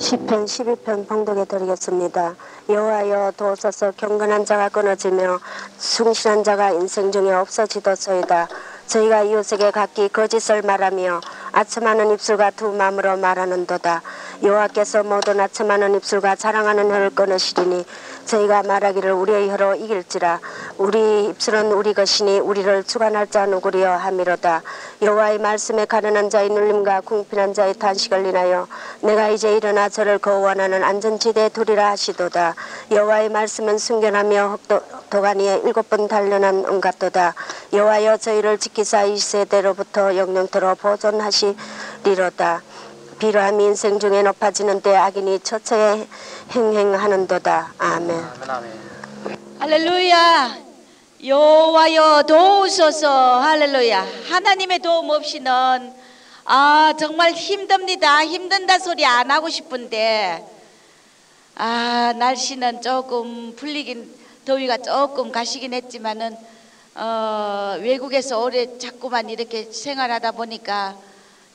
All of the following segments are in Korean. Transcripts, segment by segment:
시편 12편 봉독해 드리겠습니다. 여호와여 도소서 경건한 자가 끊어지며 숭실한 자가 인생 중에 없어지도소이다. 저희가 이웃에게 각기 거짓을 말하며 아첨하는 입술과 두 마음으로 말하는도다. 여호와께서 모든 아첨하는 입술과 자랑하는 혀를 끊으시리니 저희가 말하기를 우리의 혀로 이길지라 우리 입술은 우리 것이니 우리를 주관할 자 누구리여 함이로다. 여호와의 말씀에 가련한 자의 눌림과 궁핍한 자의 탄식을 인하여 내가 이제 일어나 저를 거원하는 안전지대에 두리라 하시도다. 여호와의 말씀은 순결하며 흑도, 도가니에 일곱 번 단련한 은같도다. 여호와여 저희를 지키사 이 세대로부터 영영토로 보존하시리로다. 비로함이 인생 중에 높아지는 때 악인이 처처에 행행하는도다. 아멘. 할렐루야. 여호와여 도우소서. 할렐루야. 하나님의 도움 없이는 아 정말 힘듭니다. 힘든다 소리 안 하고 싶은데 아 날씨는 조금 풀리긴 더위가 조금 가시긴 했지만은 어, 외국에서 오래 자꾸만 이렇게 생활하다 보니까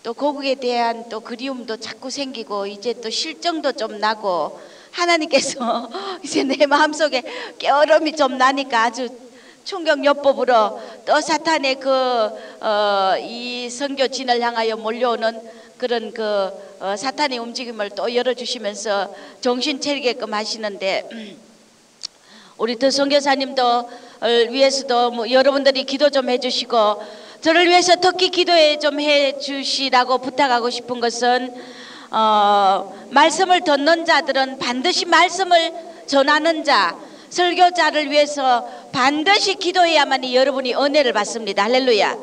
또 고국에 대한 또 그리움도 자꾸 생기고 이제 또 실정도 좀 나고 하나님께서 이제 내 마음속에 깨어름이 좀 나니까 아주 충격요법으로 또 사탄의 그이 선교 진을 향하여 몰려오는 그런 그 어, 사탄의 움직임을 또 열어주시면서 정신 차리게끔 하시는데 우리 더 선교사님도 위해서도 뭐 여러분들이 기도 좀 해주시고 저를 위해서 특히 기도해 좀 해주시라고 부탁하고 싶은 것은 어, 말씀을 듣는 자들은 반드시 말씀을 전하는 자 설교자를 위해서 반드시 기도해야만이 여러분이 은혜를 받습니다. 할렐루야.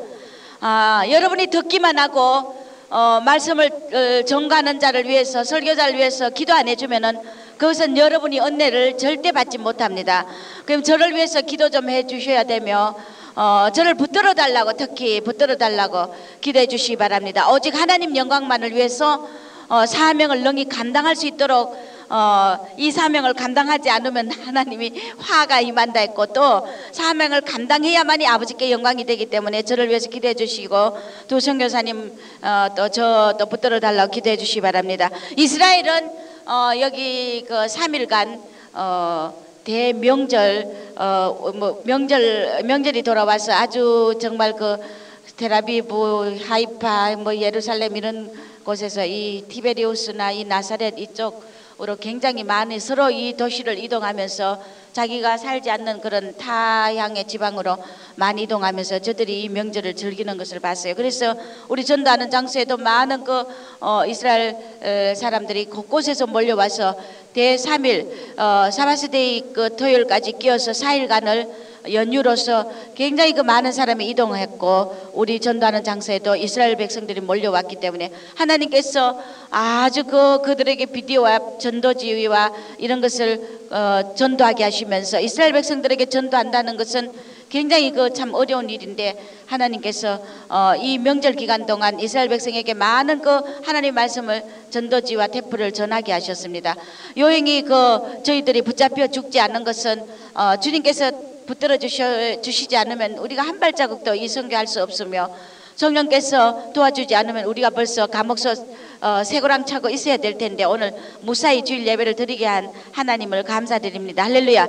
아, 여러분이 듣기만 하고 어, 말씀을 어, 전가하는 자를 위해서 설교자를 위해서 기도 안 해주면은 그것은 여러분이 은혜를 절대 받지 못합니다. 그럼 저를 위해서 기도 좀 해주셔야 되며 어, 저를 붙들어 달라고 특히 붙들어 달라고 기도해 주시기 바랍니다. 오직 하나님 영광만을 위해서 어, 사명을 능히 감당할 수 있도록 어, 이 사명을 감당하지 않으면 하나님이 화가 임한다 했고 또 사명을 감당해야만이 아버지께 영광이 되기 때문에 저를 위해서 기도해 주시고 두 선교사님 어, 또저 또 붙들어 달라고 기도해 주시기 바랍니다. 이스라엘은 어, 여기 그 3일간 어, 대명절 어뭐 명절 명절이 돌아와서 아주 정말 그 테라비브 하이파 뭐 예루살렘 이런 곳에서 이 티베리우스나 이 나사렛 이쪽 으로 굉장히 많이 서로 이 도시를 이동하면서 자기가 살지 않는 그런 타향의 지방으로 많이 이동하면서 저들이 이 명절을 즐기는 것을 봤어요. 그래서 우리 전도하는 장소에도 많은 그 어, 이스라엘 에, 사람들이 곳곳에서 몰려와서 대3일 어, 사바스데이 그 토요일까지 끼어서 4일간을 연휴로서 굉장히 그 많은 사람이 이동했고 우리 전도하는 장소에도 이스라엘 백성들이 몰려왔기 때문에 하나님께서 아주 그 그들에게 비디오와 전도 지휘와 이런 것을 어, 전도하게 하시면서 이스라엘 백성들에게 전도한다는 것은 굉장히 그 참 어려운 일인데 하나님께서 어, 이 명절 기간 동안 이스라엘 백성에게 많은 그 하나님 말씀을 전도지와 태프를 전하게 하셨습니다. 요행이 그 저희들이 붙잡혀 죽지 않는 것은 어, 주님께서 붙들어 주셔, 주시지 않으면 우리가 한 발자국도 이 선교할 수 없으며 성령께서 도와주지 않으면 우리가 벌써 감옥서 어, 새고랑 차고 있어야 될 텐데 오늘 무사히 주일 예배를 드리게 한 하나님을 감사드립니다. 할렐루야.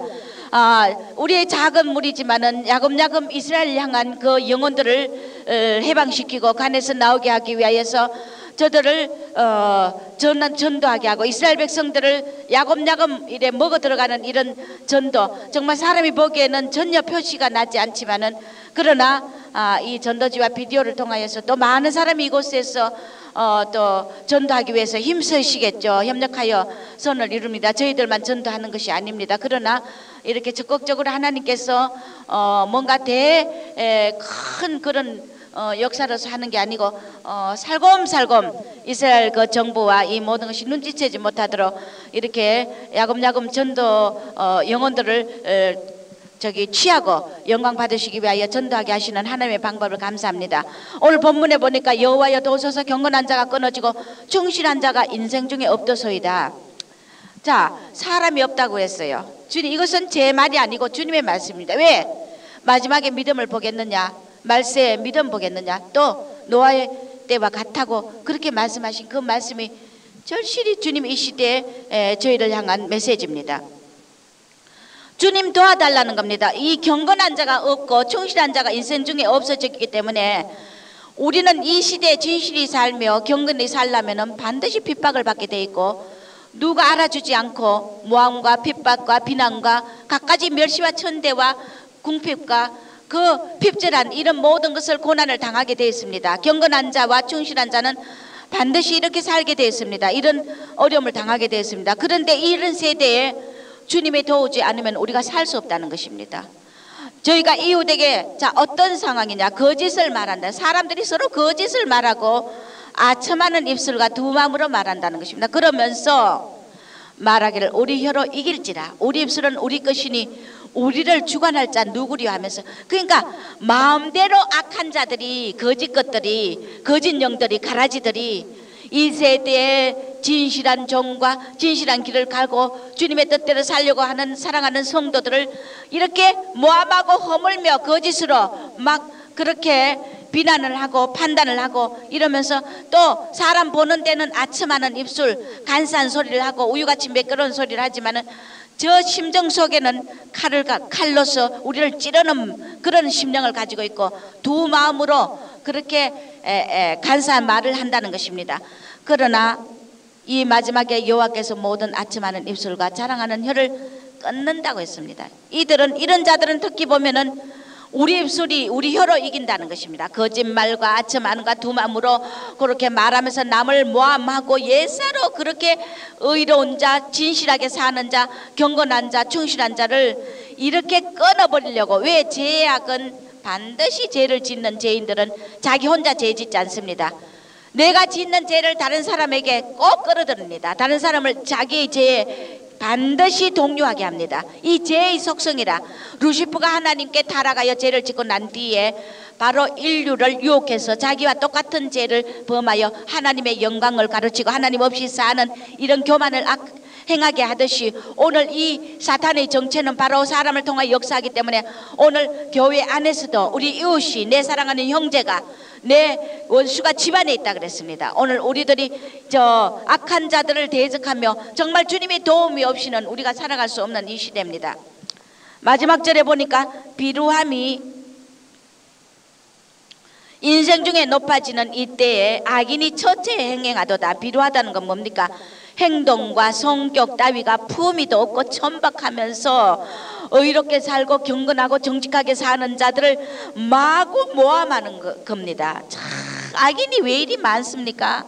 아, 우리의 작은 무리지만은 야금야금 이스라엘 향한 그 영혼들을 어, 해방시키고 간에서 나오게 하기 위하여서 저들을 어, 전, 전도하게 하고 이스라엘 백성들을 야금야금 이래 먹어 들어가는 이런 전도 정말 사람이 보기에는 전혀 표시가 나지 않지만은 그러나 아, 이 전도지와 비디오를 통하여서 또 많은 사람이 이곳에서 어, 또 전도하기 위해서 힘쓰시겠죠. 협력하여 선을 이룹니다. 저희들만 전도하는 것이 아닙니다. 그러나 이렇게 적극적으로 하나님께서 어, 뭔가 대큰 그런 어, 역사로서 하는 게 아니고 어, 살곰살곰 이스라엘 그 정부와 이 모든 것이 눈치채지 못하도록 이렇게 야금야금 전도 어, 영혼들을 어, 저기 취하고 영광 받으시기 위하여 전도하게 하시는 하나님의 방법을 감사합니다. 오늘 본문에 보니까 여호와여 도우소서 경건한 자가 끊어지고 충실한 자가 인생 중에 없도소이다. 자 사람이 없다고 했어요. 주님 이것은 제 말이 아니고 주님의 말씀입니다. 왜 마지막에 믿음을 보겠느냐? 말세에 믿음 보겠느냐? 또 노아의 때와 같다고 그렇게 말씀하신 그 말씀이 절실히 주님 이 시대에 에, 저희를 향한 메시지입니다. 주님 도와달라는 겁니다. 이 경건한 자가 없고 충실한 자가 인생 중에 없어졌기 때문에 우리는 이 시대에 진실이 살며 경건히 살려면 반드시 핍박을 받게 돼 있고 누가 알아주지 않고 모함과 핍박과 비난과 갖가지 멸시와 천대와 궁핍과 그 핍절한 이런 모든 것을 고난을 당하게 되어 있습니다. 경건한 자와 충실한 자는 반드시 이렇게 살게 되어 있습니다. 이런 어려움을 당하게 되어 있습니다. 그런데 이런 세대에 주님이 도우지 않으면 우리가 살 수 없다는 것입니다. 저희가 이웃에게 자 어떤 상황이냐 거짓을 말한다. 사람들이 서로 거짓을 말하고 아첨하는 입술과 두 마음으로 말한다는 것입니다. 그러면서 말하기를 우리 혀로 이길지라 우리 입술은 우리 것이니 우리를 주관할 자 누구리 하면서 그러니까 마음대로 악한 자들이 거짓 것들이 거짓 영들이 가라지들이 이 세대에 진실한 종과 진실한 길을 갈고 주님의 뜻대로 살려고 하는 사랑하는 성도들을 이렇게 모함하고 허물며 거짓으로 막 그렇게 비난을 하고 판단을 하고 이러면서 또 사람 보는 데는 아첨하는 입술 간사한 소리를 하고 우유같이 매끄러운 소리를 하지만은 저 심정 속에는 칼을 가- 칼로서 우리를 찌르는 그런 심령을 가지고 있고 두 마음으로 그렇게 간사한 말을 한다는 것입니다. 그러나 이 마지막에 여호와께서 모든 아첨하는 입술과 자랑하는 혀를 끊는다고 했습니다. 이들은 이런 자들은 특히 보면은 우리 입술이 우리 혀로 이긴다는 것입니다. 거짓말과 아첨하는과 두 마음으로 그렇게 말하면서 남을 모함하고 예사로 그렇게 의로운 자, 진실하게 사는 자, 경건한 자, 충실한 자를 이렇게 끊어버리려고 왜 죄악은 반드시 죄를 짓는 죄인들은 자기 혼자 죄 짓지 않습니다. 내가 짓는 죄를 다른 사람에게 꼭 끌어들입니다. 다른 사람을 자기의 죄에 반드시 동요하게 합니다. 이 죄의 속성이라 루시프가 하나님께 타락하여 죄를 짓고 난 뒤에 바로 인류를 유혹해서 자기와 똑같은 죄를 범하여 하나님의 영광을 가르치고 하나님 없이 사는 이런 교만을 악, 행하게 하듯이 오늘 이 사탄의 정체는 바로 사람을 통하여 역사하기 때문에 오늘 교회 안에서도 우리 이웃이 내 사랑하는 형제가 내 원수가 집안에 있다 그랬습니다. 오늘 우리들이 저 악한 자들을 대적하며 정말 주님의 도움이 없이는 우리가 살아갈 수 없는 이 시대입니다. 마지막 절에 보니까 비루함이 인생 중에 높아지는 이때에 악인이 처체 행행하도다 비루하다는 건 뭡니까? 행동과 성격 따위가 품위도 없고 천박하면서 의롭게 살고 경건하고 정직하게 사는 자들을 마구 모함하는 거- 겁니다. 참 악인이 왜 이리 많습니까?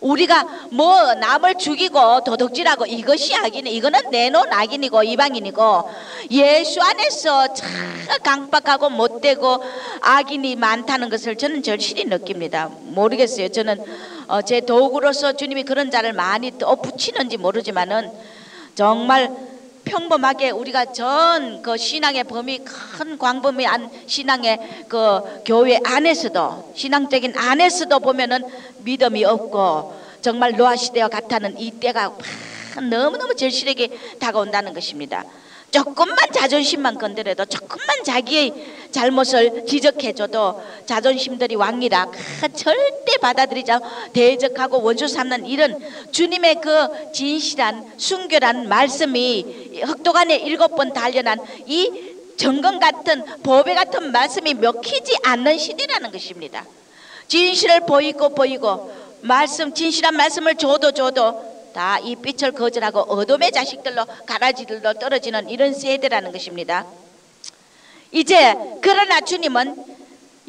우리가 뭐 남을 죽이고 도둑질하고 이것이 악이네 이거는 내놓은 악인이고 이방인이고 예수 안에서 참 강박하고 못되고 악인이 많다는 것을 저는 절실히 느낍니다 모르겠어요 저는 어, 제 도구로서 주님이 그런 자를 많이 또 붙이는지 모르지만은 정말 평범하게 우리가 전 그 신앙의 범위 큰 광범위한 신앙의 그 교회 안에서도 신앙적인 안에서도 보면은 믿음이 없고 정말 노아 시대와 같다는 이 때가 막 너무너무 절실하게 다가온다는 것입니다. 조금만 자존심만 건드려도 조금만 자기의 잘못을 지적해줘도 자존심들이 왕이라 그 절대 받아들이지 않고 대적하고 원수 삼는 이런 주님의 그 진실한 순결한 말씀이 흑도간에 일곱 번 단련한 이 정금 같은 보배 같은 말씀이 먹히지 않는 시대라는 것입니다. 진실을 보이고 보이고 말씀 진실한 말씀을 줘도 줘도 다 이 빛을 거절하고 어둠의 자식들로 가라지들로 떨어지는 이런 세대라는 것입니다. 이제 그러나 주님은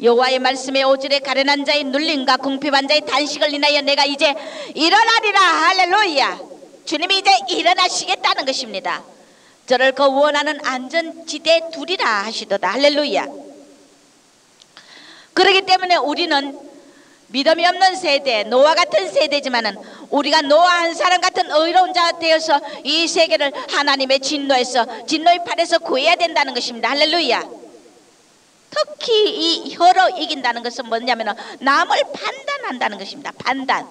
여호와의 말씀에 오질에 가련한 자의 눌림과 궁핍한 자의 단식을 인하여 내가 이제 일어나리라. 할렐루야. 주님이 이제 일어나시겠다는 것입니다. 저를 그 원하는 안전지대 두리라 하시도다. 할렐루야. 그렇기 때문에 우리는 믿음이 없는 세대, 노아 같은 세대지만은 우리가 노아 한 사람 같은 의로운 자 되어서 이 세계를 하나님의 진노에서 진노의 팔에서 구해야 된다는 것입니다. 할렐루야. 특히 이 혀로 이긴다는 것은 뭐냐면 남을 판단한다는 것입니다. 판단.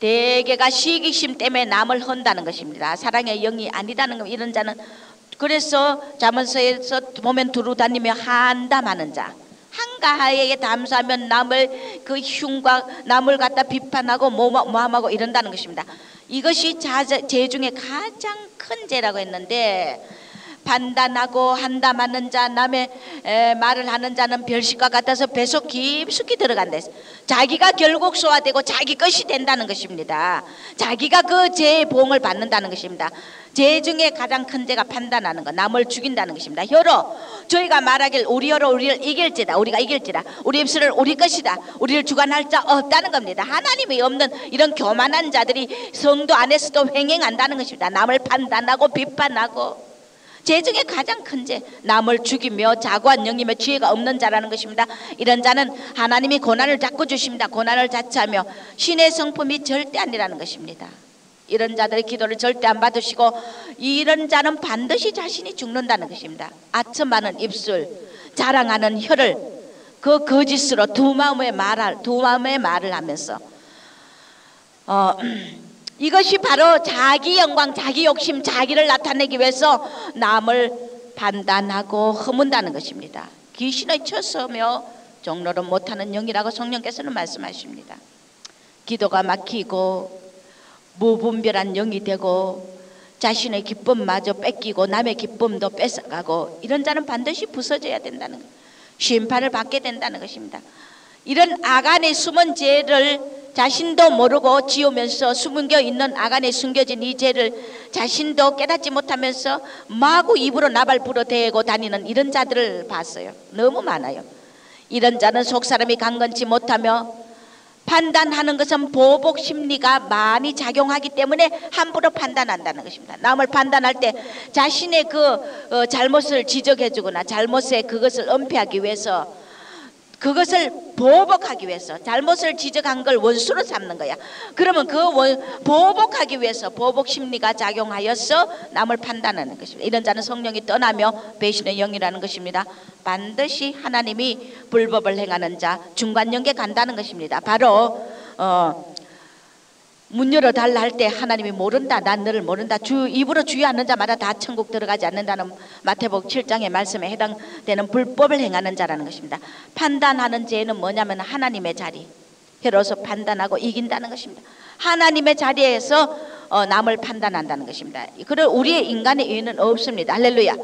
대개가 시기심 때문에 남을 헌다는 것입니다. 사랑의 영이 아니다는 것 이런 자는 그래서 자문서에서 보면 두루 다니며 한담하는 자. 한가하게 담수하면 남을 그 흉과 남을 갖다 비판하고 모함하고 이런다는 것입니다. 이것이 자, 죄 중에 가장 큰 죄라고 했는데 판단하고 한담하는 자 남의 에, 말을 하는 자는 별식과 같아서 배속 깊숙이 들어간다 했어요. 자기가 결국 소화되고 자기 것이 된다는 것입니다. 자기가 그 죄의 보응을 받는다는 것입니다. 죄 중에 가장 큰 죄가 판단하는 것, 남을 죽인다는 것입니다. 혀로 저희가 말하길 우리 혀로 우리를 이길지다, 우리가 이길지다, 우리 입술을 우리 것이다, 우리를 주관할 자 없다는 겁니다. 하나님이 없는 이런 교만한 자들이 성도 안에서도 횡행한다는 것입니다. 남을 판단하고 비판하고 죄 중에 가장 큰 죄, 남을 죽이며 자고한 영님의 지혜가 없는 자라는 것입니다. 이런 자는 하나님이 고난을 자꾸 주십니다. 고난을 자처하며 신의 성품이 절대 아니라는 것입니다. 이런 자들의 기도를 절대 안 받으시고 이런 자는 반드시 자신이 죽는다는 것입니다. 아첨하는 입술, 자랑하는 혀를 그 거짓으로 두 마음의 말을 두 마음의 말을 하면서 어, 이것이 바로 자기 영광, 자기 욕심, 자기를 나타내기 위해서 남을 판단하고 허문다는 것입니다. 귀신의 처서며 종로를 못하는 영이라고 성령께서는 말씀하십니다. 기도가 막히고 무분별한 영이 되고 자신의 기쁨마저 뺏기고 남의 기쁨도 뺏어가고 이런 자는 반드시 부서져야 된다는 것. 심판을 받게 된다는 것입니다. 이런 아간의 숨은 죄를 자신도 모르고 지우면서 숨겨 있는 아간에 숨겨진 이 죄를 자신도 깨닫지 못하면서 마구 입으로 나발 불어대고 다니는 이런 자들을 봤어요. 너무 많아요. 이런 자는 속 사람이 강건치 못하며 판단하는 것은 보복 심리가 많이 작용하기 때문에 함부로 판단한다는 것입니다. 남을 판단할 때 자신의 그 어, 잘못을 지적해주거나 잘못에 그것을 은폐하기 위해서 그것을 보복하기 위해서 잘못을 지적한 걸 원수로 삼는 거야. 그러면 그 원, 보복하기 위해서 보복 심리가 작용하여서 남을 판단하는 것입니다. 이런 자는 성령이 떠나며 배신의 영이라는 것입니다. 반드시 하나님이 불법을 행하는 자 중간 영계 간다는 것입니다. 바로 어, 문 열어 달라 할 때 하나님이 모른다 난 너를 모른다 주 입으로 주의하는 자마다 다 천국 들어가지 않는다는 마태복 7장의 말씀에 해당되는 불법을 행하는 자라는 것입니다. 판단하는 죄는 뭐냐면 하나님의 자리 혀로서 판단하고 이긴다는 것입니다. 하나님의 자리에서 어, 남을 판단한다는 것입니다. 그런 우리의 인간의 의는 없습니다. 할렐루야.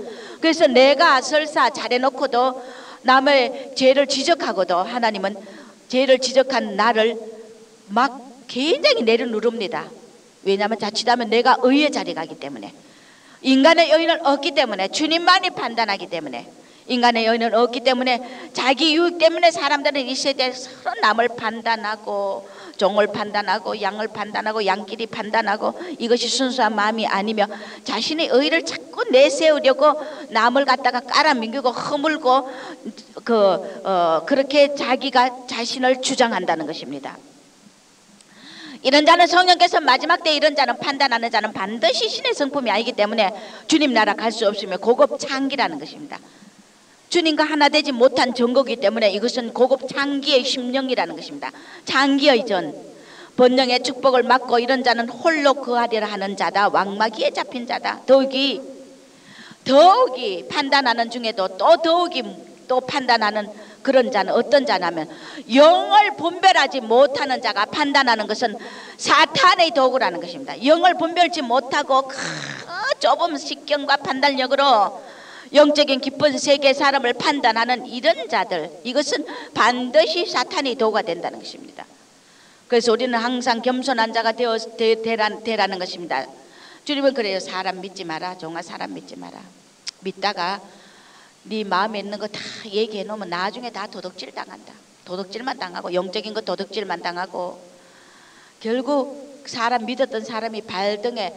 그래서 내가 설사 잘해놓고도 남의 죄를 지적하고도 하나님은 죄를 지적한 나를 막 굉장히 내려누릅니다. 왜냐하면 자칫하면 내가 의의 자리 가기 때문에 인간의 여인은 없기 때문에 주님만이 판단하기 때문에 인간의 여인은 없기 때문에 자기 유익 때문에 사람들은 이 세대에 서로 남을 판단하고 종을 판단하고 양을 판단하고 양끼리 판단하고 이것이 순수한 마음이 아니며 자신의 의를 자꾸 내세우려고 남을 갖다가 깔아민기고 허물고 그 어, 그렇게 자기가 자신을 주장한다는 것입니다. 이런 자는 성령께서 마지막 때 이런 자는 판단하는 자는 반드시 신의 성품이 아니기 때문에 주님 나라 갈 수 없으며 고급 창기라는 것입니다. 주님과 하나 되지 못한 정거기 때문에 이것은 고급 창기의 심령이라는 것입니다. 창기의 전 번영의 축복을 받고 이런 자는 홀로 거하리라 하는 자다 왕마기에 잡힌 자다 더욱이 더욱이 판단하는 중에도 또 더욱이 또 판단하는 그런 자는 어떤 자냐면 영을 분별하지 못하는 자가 판단하는 것은 사탄의 도구라는 것입니다. 영을 분별지 못하고 그 좁은 식견과 판단력으로 영적인 깊은 세계 사람을 판단하는 이런 자들 이것은 반드시 사탄의 도구가 된다는 것입니다. 그래서 우리는 항상 겸손한 자가 되어 되, 되라, 되라는 것입니다. 주님은 그래요. 사람 믿지 마라. 종아 사람 믿지 마라. 믿다가 네 마음에 있는 거 다 얘기해 놓으면 나중에 다 도둑질 당한다. 도둑질만 당하고 영적인 거 도둑질만 당하고 결국 사람 믿었던 사람이 발등에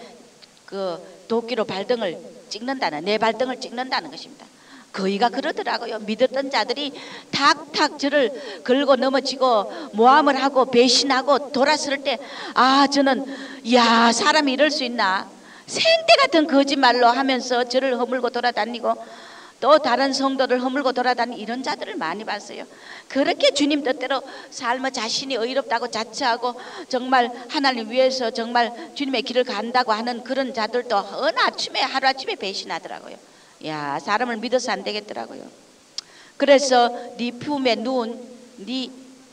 그 도끼로 발등을 찍는다는 내 발등을 찍는다는 것입니다. 거의가 그러더라고요. 믿었던 자들이 탁탁 저를 걸고 넘어지고 모함을 하고 배신하고 돌아설 때 아 저는 야 사람이 이럴 수 있나 생떼 같은 거짓말로 하면서 저를 허물고 돌아다니고 또 다른 성도를 허물고 돌아다니는 이런 자들을 많이 봤어요. 그렇게 주님 뜻대로 삶을 자신이 의롭다고 자처하고 정말 하나님 위해서 정말 주님의 길을 간다고 하는 그런 자들도 어느 아침에 하루아침에 배신하더라고요. 야 사람을 믿어서 안 되겠더라고요. 그래서 네 품에 누운 네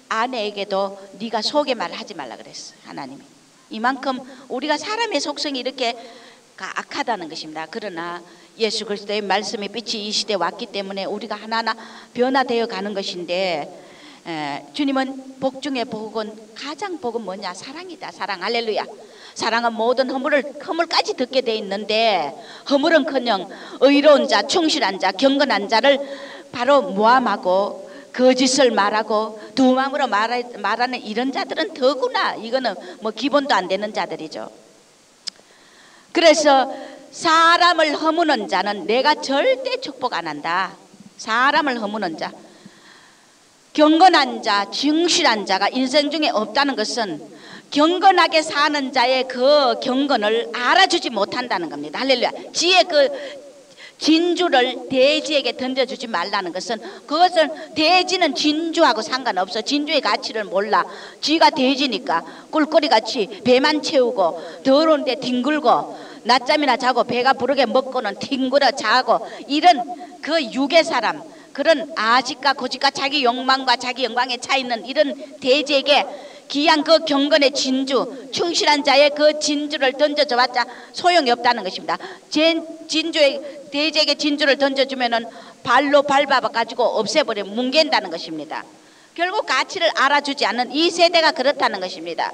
아내에게도 네가 속에 말하지 말라 그랬어 하나님이. 이만큼 우리가 사람의 속성이 이렇게 가- 악하다는 것입니다. 그러나 예수 그리스도의 말씀의 빛이 이 시대에 왔기 때문에 우리가 하나하나 변화되어 가는 것인데 에, 주님은 복 중에 복은 가장 복은 뭐냐? 사랑이다. 사랑. 할렐루야. 사랑은 모든 허물을 허물까지 듣게 돼 있는데 허물은커녕 의로운 자 충실한 자 경건한 자를 바로 모함하고 거짓을 말하고 두 마음으로 말하, 말하는 이런 자들은 더구나 이거는 뭐 기본도 안 되는 자들이죠. 그래서 사람을 허무는 자는 내가 절대 축복 안 한다. 사람을 허무는 자. 경건한 자, 증실한 자가 인생 중에 없다는 것은 경건하게 사는 자의 그 경건을 알아주지 못한다는 겁니다. 할렐루야. 지의 그 진주를 돼지에게 던져주지 말라는 것은 그것은 돼지는 진주하고 상관없어. 진주의 가치를 몰라. 쥐가 돼지니까 꿀꿀이 같이 배만 채우고 더러운데 뒹굴고 낮잠이나 자고 배가 부르게 먹고는 뒹굴어 자고 이런 그 육의 사람 그런 아직과 고집과 자기 욕망과 자기 영광에 차 있는 이런 돼지에게 귀한 그 경건의 진주, 충실한 자의 그 진주를 던져줘봤자 소용이 없다는 것입니다. 진, 진주의 돼지에게 진주를 던져주면은 발로 밟아가지고 없애버려 뭉갠다는 것입니다. 결국 가치를 알아주지 않는 이 세대가 그렇다는 것입니다.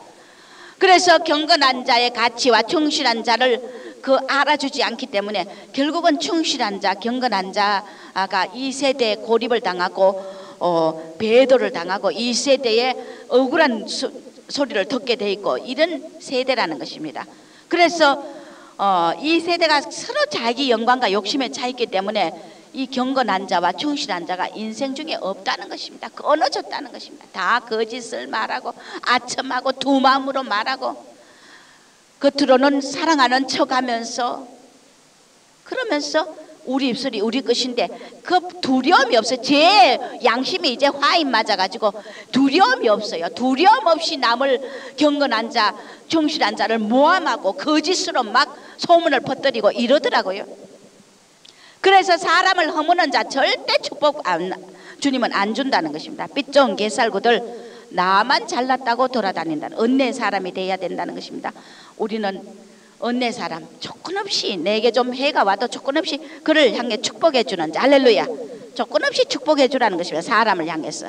그래서 경건한 자의 가치와 충실한 자를 그 알아주지 않기 때문에 결국은 충실한 자, 경건한 자가 이 세대에 고립을 당하고 어, 배도를 당하고 이 세대에 억울한 소, 소리를 듣게 돼 있고 이런 세대라는 것입니다. 그래서 어, 이 세대가 서로 자기 영광과 욕심에 차 있기 때문에 이 경건한 자와 충실한 자가 인생 중에 없다는 것입니다. 끊어졌다는 것입니다. 다 거짓을 말하고 아첨하고 두 마음으로 말하고 겉으로는 사랑하는 척하면서 그러면서 우리 입술이 우리 것인데 그 두려움이 없어요. 제 양심이 이제 화인 맞아가지고 두려움이 없어요. 두려움 없이 남을 경건한 자, 충실한 자를 모함하고 거짓으로 막 소문을 퍼뜨리고 이러더라고요. 그래서 사람을 허무는 자 절대 축복 안, 주님은 안 준다는 것입니다. 삐 좋은 개살구들 나만 잘났다고 돌아다닌다는 은혜 사람이 돼야 된다는 것입니다. 우리는 은혜 사람 조건 없이 내게 좀 해가 와도 조건 없이 그를 향해 축복해 주는 자 할렐루야 조건 없이 축복해 주라는 것입니다. 사람을 향해서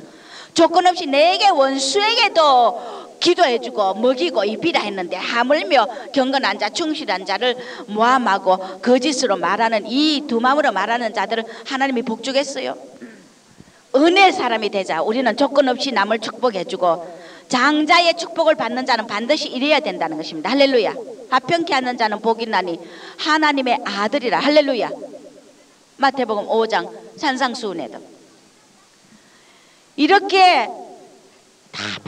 조건 없이 내게 원수에게도 기도해 주고 먹이고 입히라 했는데 하물며 경건한 자 충실한 자를 모함하고 거짓으로 말하는 이 두 마음으로 말하는 자들을 하나님이 복주겠어요. 은혜 사람이 되자 우리는 조건 없이 남을 축복해 주고 장자의 축복을 받는 자는 반드시 이래야 된다는 것입니다. 할렐루야. 화평케 하는 자는 복이 나니 하나님의 아들이라. 할렐루야. 마태복음 5장 산상수훈에도 이렇게 다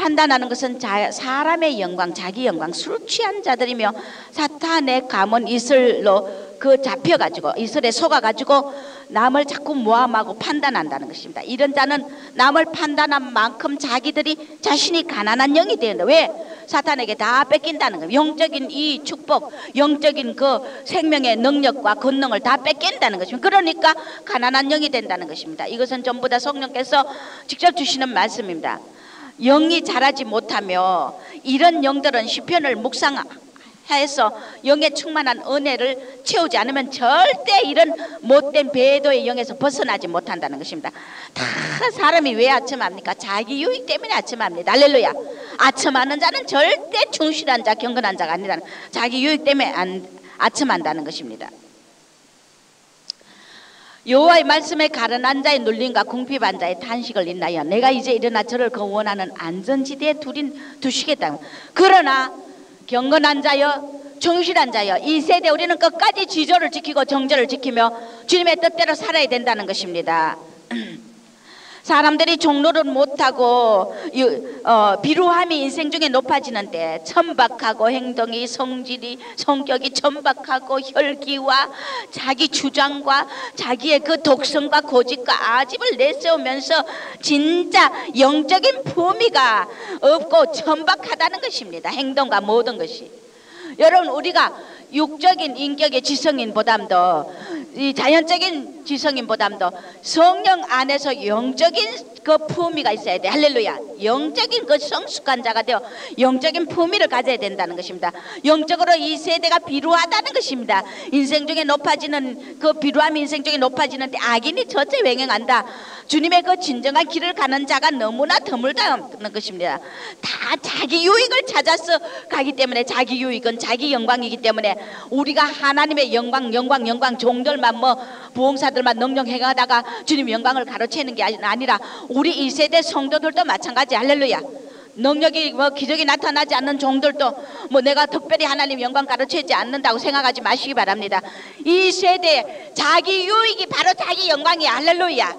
판단하는 것은 자, 사람의 영광, 자기 영광, 술 취한 자들이며 사탄의 감은 이슬로 그 잡혀가지고 이슬에 속아가지고 남을 자꾸 모함하고 판단한다는 것입니다. 이런 자는 남을 판단한 만큼 자기들이 자신이 가난한 영이 되는데 왜 사탄에게 다 뺏긴다는 거예요. 영적인 이 축복, 영적인 그 생명의 능력과 권능을 다 뺏긴다는 것입니다. 그러니까 가난한 영이 된다는 것입니다. 이것은 전부 다 성령께서 직접 주시는 말씀입니다. 영이 자라지 못하며 이런 영들은 시편을 묵상해서 영에 충만한 은혜를 채우지 않으면 절대 이런 못된 배도의 영에서 벗어나지 못한다는 것입니다. 다 사람이 왜 아첨합니까? 자기 유익 때문에 아첨합니다. 할렐루야. 아첨하는 자는 절대 충실한 자, 경건한 자가 아니라는 자기 유익 때문에 안, 아첨한다는 것입니다. 여호와의 말씀에 가련한 자의 눌림과 궁핍한 자의 탄식을 인하여 내가 이제 일어나 저를 거원하는 안전지대에 두린 두시겠다. 그러나 경건한 자여 정실한 자여 이 세대 우리는 끝까지 지조를 지키고 정절을 지키며 주님의 뜻대로 살아야 된다는 것입니다. 사람들이 종로를 못하고 어, 비루함이 인생 중에 높아지는데 천박하고 행동이 성질이 성격이 천박하고 혈기와 자기 주장과 자기의 그 독성과 고집과 아집을 내세우면서 진짜 영적인 품위가 없고 천박하다는 것입니다. 행동과 모든 것이 여러분 우리가 육적인 인격의 지성인보담도 이 자연적인 지성인보다도 성령 안에서 영적인 그 품위가 있어야 돼. 할렐루야. 영적인 그 성숙한 자가 되어 영적인 품위를 가져야 된다는 것입니다. 영적으로 이 세대가 비루하다는 것입니다. 인생 중에 높아지는 그 비루함 인생 중에 높아지는데 악인이 저체 횡행한다. 주님의 그 진정한 길을 가는 자가 너무나 드물다는 것입니다. 다 자기 유익을 찾아서 가기 때문에 자기 유익은 자기 영광이기 때문에 우리가 하나님의 영광, 영광, 영광 종들만 뭐 부흥사들만 능력 행하다가 주님 영광을 가로채는 게 아니라 우리 이 세대 성도들도 마찬가지 할렐루야. 능력이 뭐 기적이 나타나지 않는 종들도 뭐 내가 특별히 하나님 영광 가르치지 않는다고 생각하지 마시기 바랍니다. 이 세대 자기 유익이 바로 자기 영광이야 할렐루야.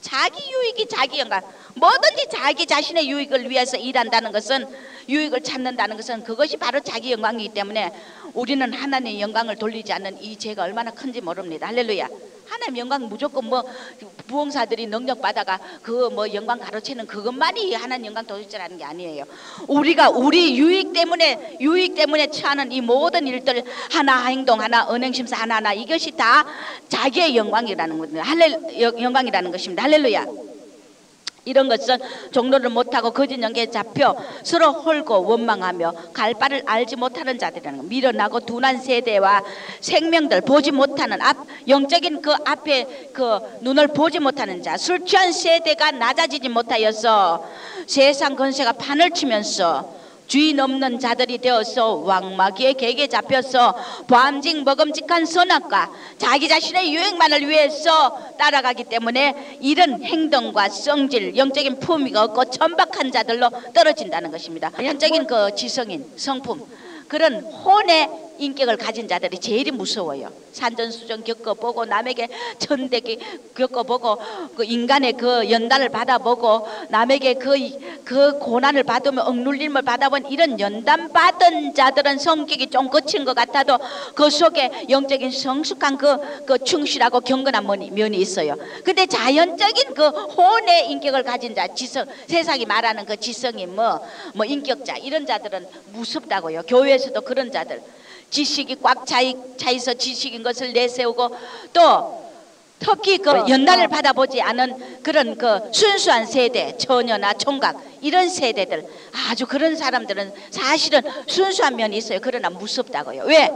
자기 유익이 자기 영광. 뭐든지 자기 자신의 유익을 위해서 일한다는 것은 유익을 찾는다는 것은 그것이 바로 자기 영광이기 때문에 우리는 하나님의 영광을 돌리지 않는 이 죄가 얼마나 큰지 모릅니다. 할렐루야. 하나님 영광 무조건 뭐 부흥사들이 능력 받아가 그 뭐 영광 가로채는 그것만이 하나님 영광 돌리자라는 게 아니에요. 우리가 우리 유익 때문에 유익 때문에 취하는 이 모든 일들 하나 행동 하나 은행 심사 하나 하나 이것이 다 자기의 영광이라는 겁니다. 할렐 영광이라는 것입니다. 할렐루야. 이런 것은 종로를 못하고 거짓 연계에 잡혀 서로 홀고 원망하며 갈 바를 알지 못하는 자들이라는 거. 밀어나고 둔한 세대와 생명들 보지 못하는 앞 영적인 그 앞에 그 눈을 보지 못하는 자 술 취한 세대가 낮아지지 못하여서 세상 건세가 판을 치면서 주인 없는 자들이 되어서 왕마귀의 객에 잡혀서 보암직 먹음직한 선악과 자기 자신의 유행만을 위해서 따라가기 때문에 이런 행동과 성질, 영적인 품위가 없고 천박한 자들로 떨어진다는 것입니다. 영적인 그 지성인, 성품 그런 혼의 인격을 가진 자들이 제일 무서워요. 산전수전 겪어보고 남에게 천대기 겪어보고 그 인간의 그 연단을 받아보고 남에게 그, 그 고난을 받으며 억눌림을 받아본 이런 연단 받은 자들은 성격이 좀 거친 것 같아도 그 속에 영적인 성숙한 그, 그 충실하고 경건한 면이 있어요. 근데 자연적인 그 혼의 인격을 가진 자, 지성, 세상이 말하는 그 지성이 뭐, 뭐 인격자 이런 자들은 무섭다고요. 교회에서도 그런 자들. 지식이 꽉차 있어 지식인 것을 내세우고 또 특히 그 연단을 받아보지 않은 그런 그 순수한 세대, 처녀나 총각 이런 세대들 아주 그런 사람들은 사실은 순수한 면이 있어요. 그러나 무섭다고요. 왜?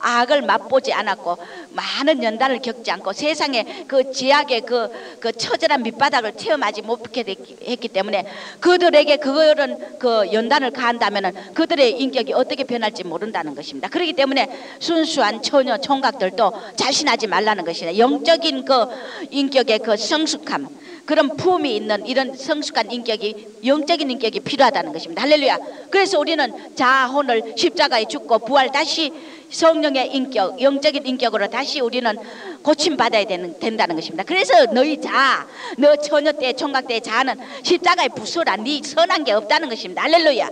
악을 맛보지 않았고 많은 연단을 겪지 않고 세상에 그 제약의 그, 그 처절한 밑바닥을 체험하지 못하게 했기 때문에 그들에게 그런 그 연단을 가한다면은 그들의 인격이 어떻게 변할지 모른다는 것입니다. 그렇기 때문에 순수한 처녀 총각들도 자신하지 말라는 것이다. 영적인 그 인격의 그 성숙함 그런 품이 있는 이런 성숙한 인격이 영적인 인격이 필요하다는 것입니다. 할렐루야. 그래서 우리는 자혼을 십자가에 죽고 부활 다시 성령의 인격, 영적인 인격으로 다시 우리는 고침받아야 되는, 된다는 것입니다. 그래서 너희 자, 너 처녀 때, 총각 때 자는 십자가에 부서라. 네 선한 게 없다는 것입니다. 할렐루야.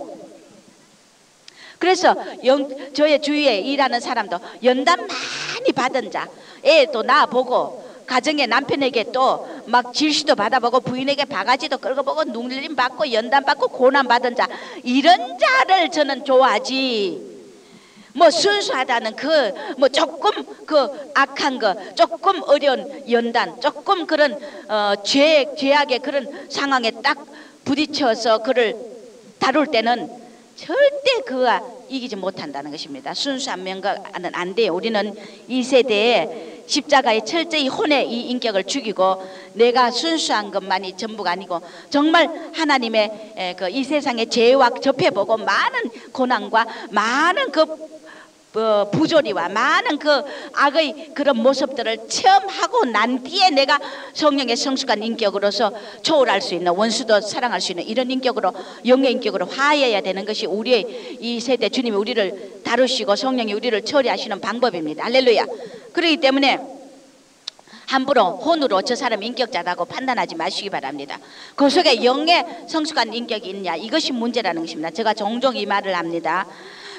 그래서 영, 저의 주위에 일하는 사람도 연단 많이 받은 자, 애도 낳아보고 가정에 남편에게 또 막 질시도 받아보고 부인에게 바가지도 끌고보고 눈물림 받고 연단 받고 고난 받은 자 이런 자를 저는 좋아하지 뭐 순수하다는 그 뭐 조금 그 악한 거 조금 어려운 연단 조금 그런 어, 죄 죄악의 그런 상황에 딱 부딪혀서 그를 다룰 때는 절대 그와 이기지 못한다는 것입니다. 순수한 면과는 안 돼요. 우리는 이 세대에 십자가의 철저히 혼의 이 인격을 죽이고 내가 순수한 것만이 전부가 아니고 정말 하나님의 그 이 세상의 죄와 접해보고 많은 고난과 많은 그 어, 부조리와 많은 그 악의 그런 모습들을 체험하고 난 뒤에 내가 성령의 성숙한 인격으로서 초월할 수 있는 원수도 사랑할 수 있는 이런 인격으로 영의 인격으로 화해해야 되는 것이 우리의 이 세대 주님이 우리를 다루시고 성령이 우리를 처리하시는 방법입니다. 할렐루야. 그렇기 때문에 함부로 혼으로 저 사람 인격자다고 판단하지 마시기 바랍니다. 그 속에 영의 성숙한 인격이 있냐 이것이 문제라는 것입니다. 제가 종종 이 말을 합니다.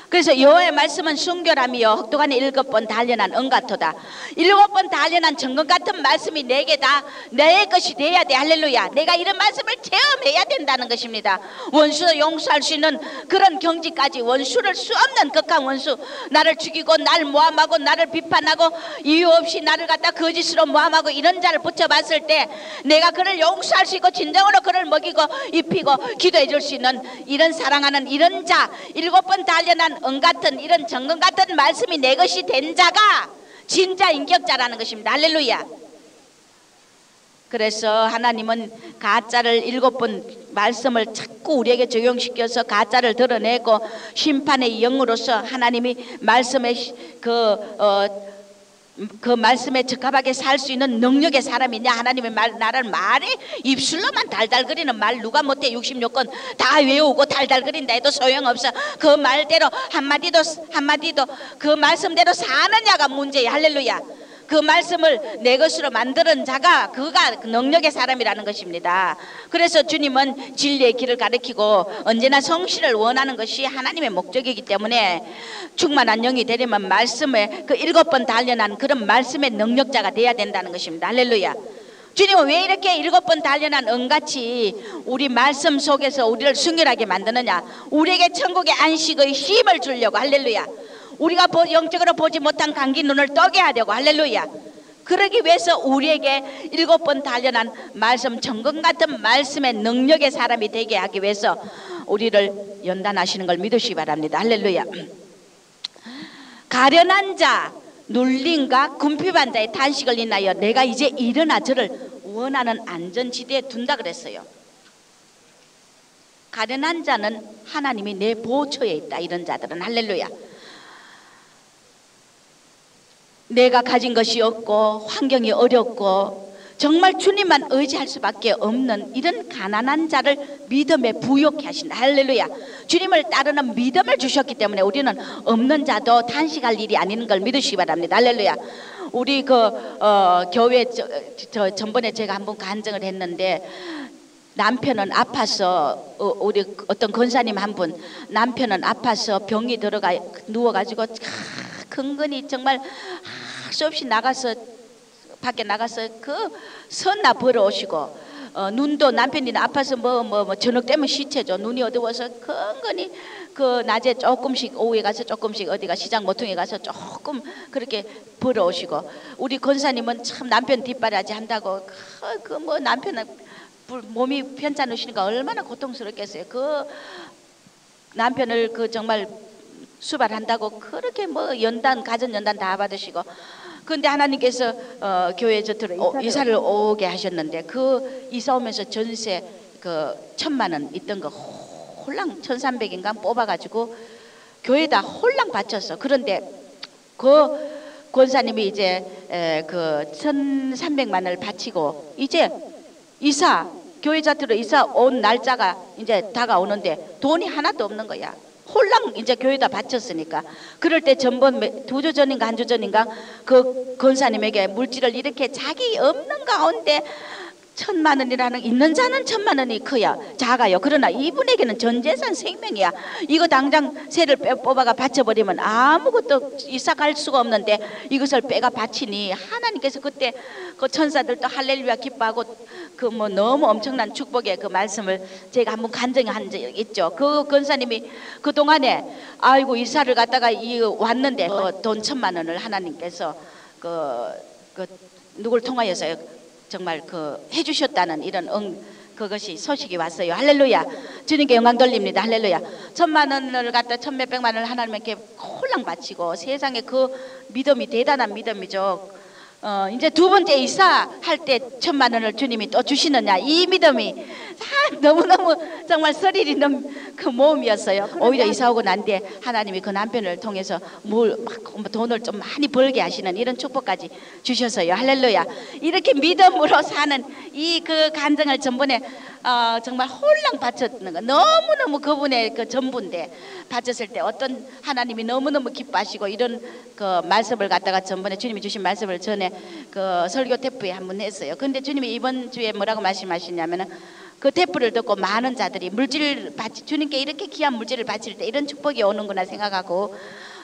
그래서 여호와의 말씀은 순결함이요 흑도간에 일곱 번 단련한 은같도다. 일곱 번 단련한 정금 같은 말씀이 내게 다. 내 것이 돼야 돼. 할렐루야. 내가 이런 말씀을 체험해야 된다는 것입니다. 원수를 용서할 수 있는 그런 경지까지 원수를 수 없는 극한 원수. 나를 죽이고 날 모함하고 나를 비판하고 이유 없이 나를 갖다 거짓으로 모함하고 이런 자를 붙여봤을 때 내가 그를 용서할 수 있고 진정으로 그를 먹이고 입히고 기도해 줄 수 있는 이런 사랑하는 이런 자 일곱 번 단련한 은 같은 이런 정금 같은 말씀이 내 것이 된 자가 진짜 인격자라는 것입니다. 할렐루야. 그래서 하나님은 가짜를 일곱 번 말씀을 자꾸 우리에게 적용시켜서 가짜를 드러내고 심판의 영으로서 하나님이 말씀의 시- 그 어, 그 말씀에 적합하게 살 수 있는 능력의 사람이냐? 하나님의 말 나를 말에 입술로만 달달거리는 말 누가 못해 66건 다 외우고 달달거린다 해도 소용없어. 그 말대로 한마디도 한마디도 그 말씀대로 사느냐가 문제야. 할렐루야 그 말씀을 내 것으로 만드는 자가 그가 능력의 사람이라는 것입니다. 그래서 주님은 진리의 길을 가리키고 언제나 성실을 원하는 것이 하나님의 목적이기 때문에 충만한 영이 되려면 말씀에 그 일곱 번 단련한 그런 말씀의 능력자가 돼야 된다는 것입니다. 할렐루야. 주님은 왜 이렇게 일곱 번 단련한 은같이 우리 말씀 속에서 우리를 순결하게 만드느냐? 우리에게 천국의 안식의 힘을 주려고 할렐루야. 우리가 보- 영적으로 보지 못한 감기 눈을 떠게 하려고 할렐루야. 그러기 위해서 우리에게 일곱 번 단련한 말씀 정금 같은 말씀의 능력의 사람이 되게 하기 위해서 우리를 연단하시는 걸 믿으시기 바랍니다. 할렐루야. 가련한 자, 눌림과 궁핍한 자의 탄식을 인하여 내가 이제 일어나 저를 원하는 안전지대에 둔다 그랬어요. 가련한 자는 하나님이 내 보초에 있다. 이런 자들은 할렐루야. 내가 가진 것이 없고 환경이 어렵고 정말 주님만 의지할 수밖에 없는 이런 가난한 자를 믿음에 부욕해 하신다. 할렐루야. 주님을 따르는 믿음을 주셨기 때문에 우리는 없는 자도 탄식할 일이 아닌 걸 믿으시기 바랍니다. 할렐루야. 우리 그 어, 교회 저, 저 전번에 제가 한번 간증을 했는데 남편은 아파서 어, 우리 어떤 권사님 한 분 남편은 아파서 병이 들어가 누워가지고 근근히 정말 할수 없이 나가서 밖에 나가서 그 선나 벌어오시고 어, 눈도 남편이 아파서 뭐뭐뭐 저녁 되면 시체죠 눈이 어두워서 근근히 그 낮에 조금씩 오후에 가서 조금씩 어디가 시장 모퉁이에 가서 조금 그렇게 벌어오시고 우리 권사님은 참 남편 뒷바라지 한다고 그뭐 남편은 불- 몸이 편찮으시니까 얼마나 고통스럽겠어요. 그 남편을 그 정말 수발한다고 그렇게 뭐 연단 가전 연단 다 받으시고 근데 하나님께서 어, 교회 저들을 어, 이사를 오게 하셨는데 그 이사 오면서 전세 그 천만 원 있던 거 홀랑 천삼백인가 뽑아가지고 교회에다 홀랑 바쳤어. 그런데 그 권사님이 이제 에, 그 천삼백만 원을 바치고 이제 이사 교회 자태로 이사 온 날짜가 이제 다가오는데 돈이 하나도 없는 거야. 홀랑 이제 교회다 바쳤으니까. 그럴 때 전번 두 주 전인가 한 주 전인가 그 권사님에게 물질을 이렇게 자기 없는 가운데 천만 원이라는 있는 자는 천만 원이 커야 작아요. 그러나 이분에게는 전 재산 생명이야. 이거 당장 새를 빼 뽑아가 바쳐버리면 아무것도 갈 수가 없는데 이것을 빼가 바치니 하나님께서 그때 그 천사들도 할렐루야 기뻐하고 그 뭐 너무 엄청난 축복의 그 말씀을 제가 한번 간증한 적 있죠. 그 권사님이 그 동안에 아이고 이사를 갔다가 이 왔는데 그 돈 천만 원을 하나님께서 그, 그 누굴 통하여서 정말 그 해주셨다는 이런 응 그것이 소식이 왔어요. 할렐루야. 주님께 영광 돌립니다. 할렐루야. 천만 원을 갖다 천몇백만 원을 하나님께 홀랑 바치고 세상에 그 믿음이 대단한 믿음이죠. 어, 이제 두 번째 이사 할 때 천만 원을 주님이 또 주시느냐 이 믿음이 아, 너무너무 정말 스릴 있는 그 모험이었어요. 오히려 이사 오고 난 뒤에 하나님이 그 남편을 통해서 뭘막 돈을 좀 많이 벌게 하시는 이런 축복까지 주셔서요. 할렐루야. 이렇게 믿음으로 사는 이 그 간증을 전번에 어, 정말 홀랑 바쳤는 거 너무너무 그분의 그 전부인데 바쳤을 때 어떤 하나님이 너무너무 기뻐하시고 이런 그 말씀을 갖다가 전번에 주님이 주신 말씀을 전에 그 설교 테프에 한 번 했어요. 근데 주님이 이번 주에 뭐라고 말씀하시냐면은 그 태프를 듣고 많은 자들이 물질 바치 주님께 이렇게 귀한 물질을 바칠 때 이런 축복이 오는구나 생각하고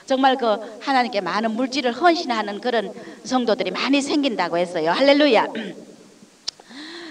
정말 그 하나님께 많은 물질을 헌신하는 그런 성도들이 많이 생긴다고 했어요. 할렐루야.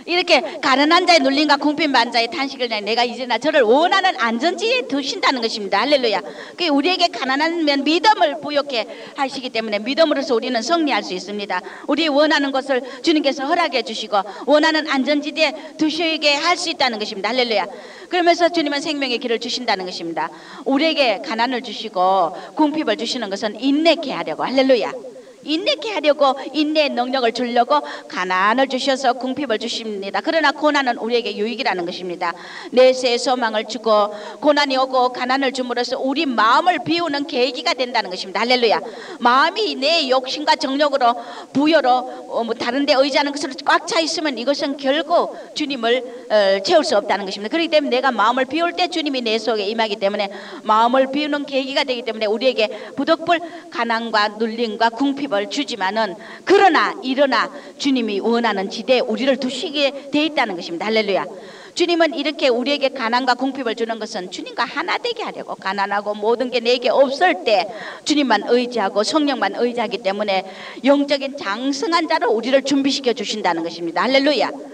이렇게 가난한 자의 눌림과 궁핍한 자의 탄식을 내 내가 이제나 저를 원하는 안전지에 두신다는 것입니다. 할렐루야. 그 우리에게 가난하면 믿음을 부여케 하시기 때문에 믿음으로서 우리는 승리할 수 있습니다. 우리 원하는 것을 주님께서 허락해 주시고 원하는 안전지대에 두시게 할 수 있다는 것입니다. 할렐루야. 그러면서 주님은 생명의 길을 주신다는 것입니다. 우리에게 가난을 주시고 궁핍을 주시는 것은 인내케 하려고 할렐루야. 인내케 하려고 인내의 능력을 주려고 가난을 주셔서 궁핍을 주십니다. 그러나 고난은 우리에게 유익이라는 것입니다. 내세의 소망을 주고 고난이 오고 가난을 줌으로써 우리 마음을 비우는 계기가 된다는 것입니다. 할렐루야. 마음이 내 욕심과 정욕으로 부여로 어, 뭐 다른 데 의지하는 것으로 꽉 차 있으면 이것은 결국 주님을 어, 채울 수 없다는 것입니다. 그렇기 때문에 내가 마음을 비울 때 주님이 내 속에 임하기 때문에 마음을 비우는 계기가 되기 때문에 우리에게 부득불 가난과 눌림과 궁핍 을 주지만은 그러나 일어나 주님이 원하는 지대에 우리를 두시게 돼 있다는 것입니다. 할렐루야. 주님은 이렇게 우리에게 가난과 궁핍을 주는 것은 주님과 하나 되게 하려고 가난하고 모든 게 내게 없을 때 주님만 의지하고 성령만 의지하기 때문에 영적인 장성한 자로 우리를 준비시켜 주신다는 것입니다. 할렐루야.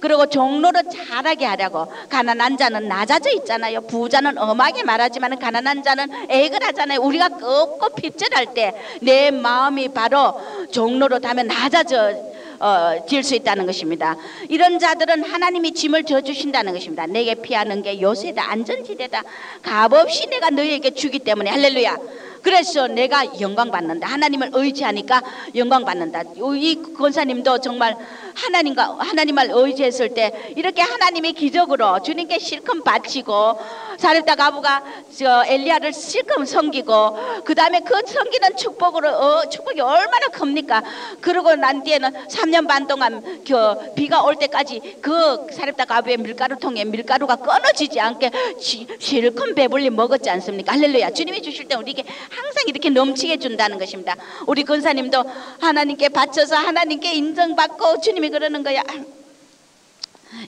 그리고 종로를 잘하게 하려고 가난한 자는 낮아져 있잖아요. 부자는 엄하게 말하지만 가난한 자는 애글 하잖아요. 우리가 꺾고 핍절할 때 내 마음이 바로 종로로 가면 낮아져 어, 질수 있다는 것입니다. 이런 자들은 하나님이 짐을 져 주신다는 것입니다. 내게 피하는 게 요새다 안전지대다 값없이 내가 너희에게 주기 때문에 할렐루야. 그래서 내가 영광 받는다. 하나님을 의지하니까 영광 받는다. 이 권사님도 정말 하나님과 하나님을 의지했을 때 이렇게 하나님이 기적으로 주님께 실컷 바치고 사렙다 가부가 저 엘리야를 실컷 섬기고 그 다음에 그 섬기는 축복으로 어, 축복이 얼마나 큽니까? 그러고 난 뒤에는 3년 반 동안 그 비가 올 때까지 그 사렙다 가부의 밀가루통에 밀가루가 끊어지지 않게 시- 실컷 배불리 먹었지 않습니까? 할렐루야. 주님이 주실 때 우리에게 항상 이렇게 넘치게 준다는 것입니다. 우리 권사님도 하나님께 바쳐서 하나님께 인정받고 주님이 그러는 거야.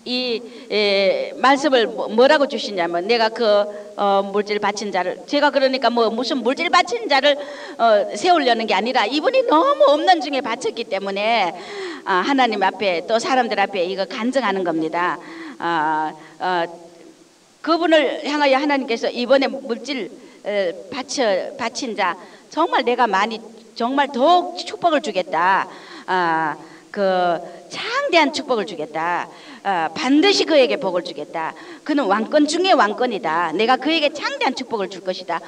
이 에, 말씀을 뭐- 뭐라고 주시냐면 내가 그 어, 물질 바친 자를 제가 그러니까 뭐 무슨 물질 바친 자를 어, 세우려는 게 아니라 이분이 너무 없는 중에 바쳤기 때문에 아, 하나님 앞에 또 사람들 앞에 이거 간증하는 겁니다. 아, 어, 그분을 향하여 하나님께서 이번에 물질 에, 바쳐 바친 자 정말 내가 많이 정말 더욱 축복을 주겠다. 아, 그 창대한 축복을 주겠다. 아, 반드시 그에게 복을 주겠다. 그는 왕권 중의 왕권이다. 내가 그에게 창대한 축복을 줄 것이다.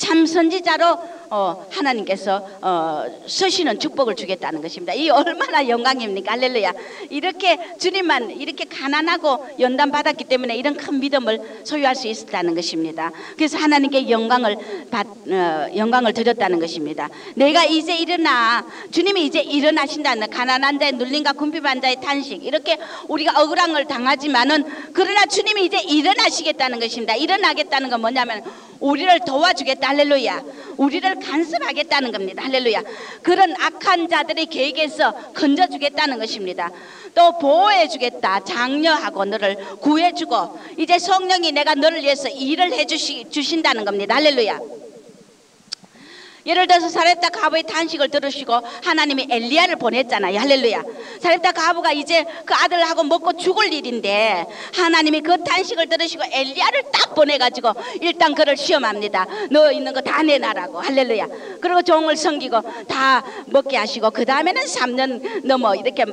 참 선지자로 어, 하나님께서 어, 서시는 축복을 주겠다는 것입니다. 이 얼마나 영광입니까? 할렐루야. 이렇게 주님만 이렇게 가난하고 연단 받았기 때문에 이런 큰 믿음을 소유할 수 있었다는 것입니다. 그래서 하나님께 영광을 받, 어, 영광을 드렸다는 것입니다. 내가 이제 일어나 주님이 이제 일어나신다는 가난한 자의 눌림과 궁핍한 자의 탄식 이렇게 우리가 억울함을 당하지만은 그러나 주님이 이제 일어나시겠다는 것입니다. 일어나겠다는 건 뭐냐면 우리를 도와주겠다 할렐루야. 우리를 간섭하겠다는 겁니다. 할렐루야. 그런 악한 자들의 계획에서 건져주겠다는 것입니다. 또 보호해주겠다. 장려하고 너를 구해주고 이제 성령이 내가 너를 위해서 일을 해주시 주신다는 겁니다. 할렐루야. 예를 들어서 사렙다 가부의 탄식을 들으시고 하나님이 엘리야를 보냈잖아요. 할렐루야. 사렙다 가부가 이제 그 아들하고 먹고 죽을 일인데 하나님이 그 탄식을 들으시고 엘리야를 딱 보내가지고 일단 그를 시험합니다. 너 있는 거 다 내놔라고. 할렐루야. 그리고 종을 섬기고 다 먹게 하시고 그 다음에는 3년 넘어 이렇게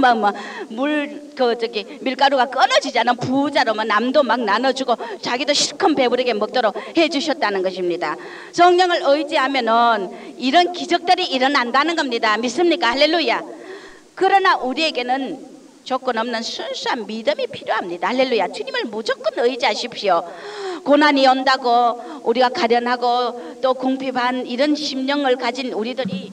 막뭐물 그 저기 밀가루가 끊어지잖아. 부자로만 남도 막 나눠주고 자기도 실컷 배부르게 먹도록 해주셨다는 것입니다. 성령을 의지하면은 이런 기적들이 일어난다는 겁니다. 믿습니까? 할렐루야. 그러나 우리에게는 조건 없는 순수한 믿음이 필요합니다. 할렐루야. 주님을 무조건 의지하십시오. 고난이 온다고 우리가 가련하고 또 궁핍한 이런 심령을 가진 우리들이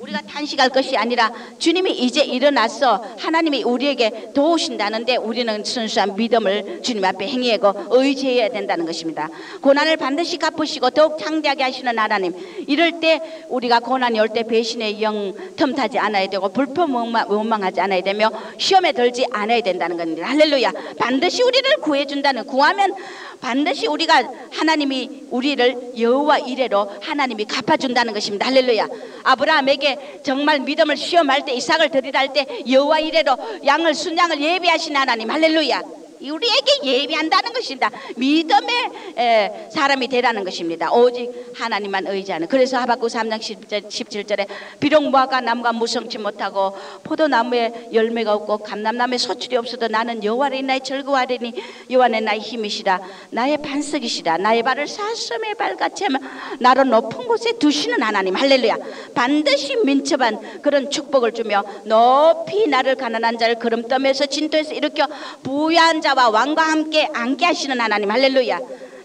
우리 우리가 단식할 것이 아니라 주님이 이제 일어나서 하나님이 우리에게 도우신다는데 우리는 순수한 믿음을 주님 앞에 행해고 의지해야 된다는 것입니다. 고난을 반드시 갚으시고 더욱 창대하게 하시는 하나님. 이럴 때 우리가 고난이 올 때 배신의 영 틈타지 않아야 되고 불평 원망하지 않아야 되며 시험에 들지 않아야 된다는 겁니다. 할렐루야. 반드시 우리를 구해준다는 구하면 반드시 우리가 하나님이 우리를 여호와 이래로 하나님이 갚아준다는 것입니다. 할렐루야. 아브라함에게 정말 믿음을 시험할 때 이삭을 할때 여호와 이래로 양을 순양을 예비하신 하나님. 할렐루야. 우리에게 예비한다는 것입니다. 믿음의 에, 사람이 되라는 것입니다. 오직 하나님만 의지하는. 그래서 하박국 3장 17절에 비록 무화과 나무가 무성치 못하고 포도나무에 열매가 없고 감람나무에 소출이 없어도 나는 여호와의 나의 즐거워하리니 여호와는 나의 힘이시라 나의 반석이시라 나의 발을 사슴의 발같이 하며 나를 높은 곳에 두시는 하나님 할렐루야 반드시 민첩한 그런 축복을 주며 높이 나를 가난한 자를 걸음떠면서 진토에서 일으켜 부유한 자와 왕과 함께 앉게 하시는 하나님 할렐루야.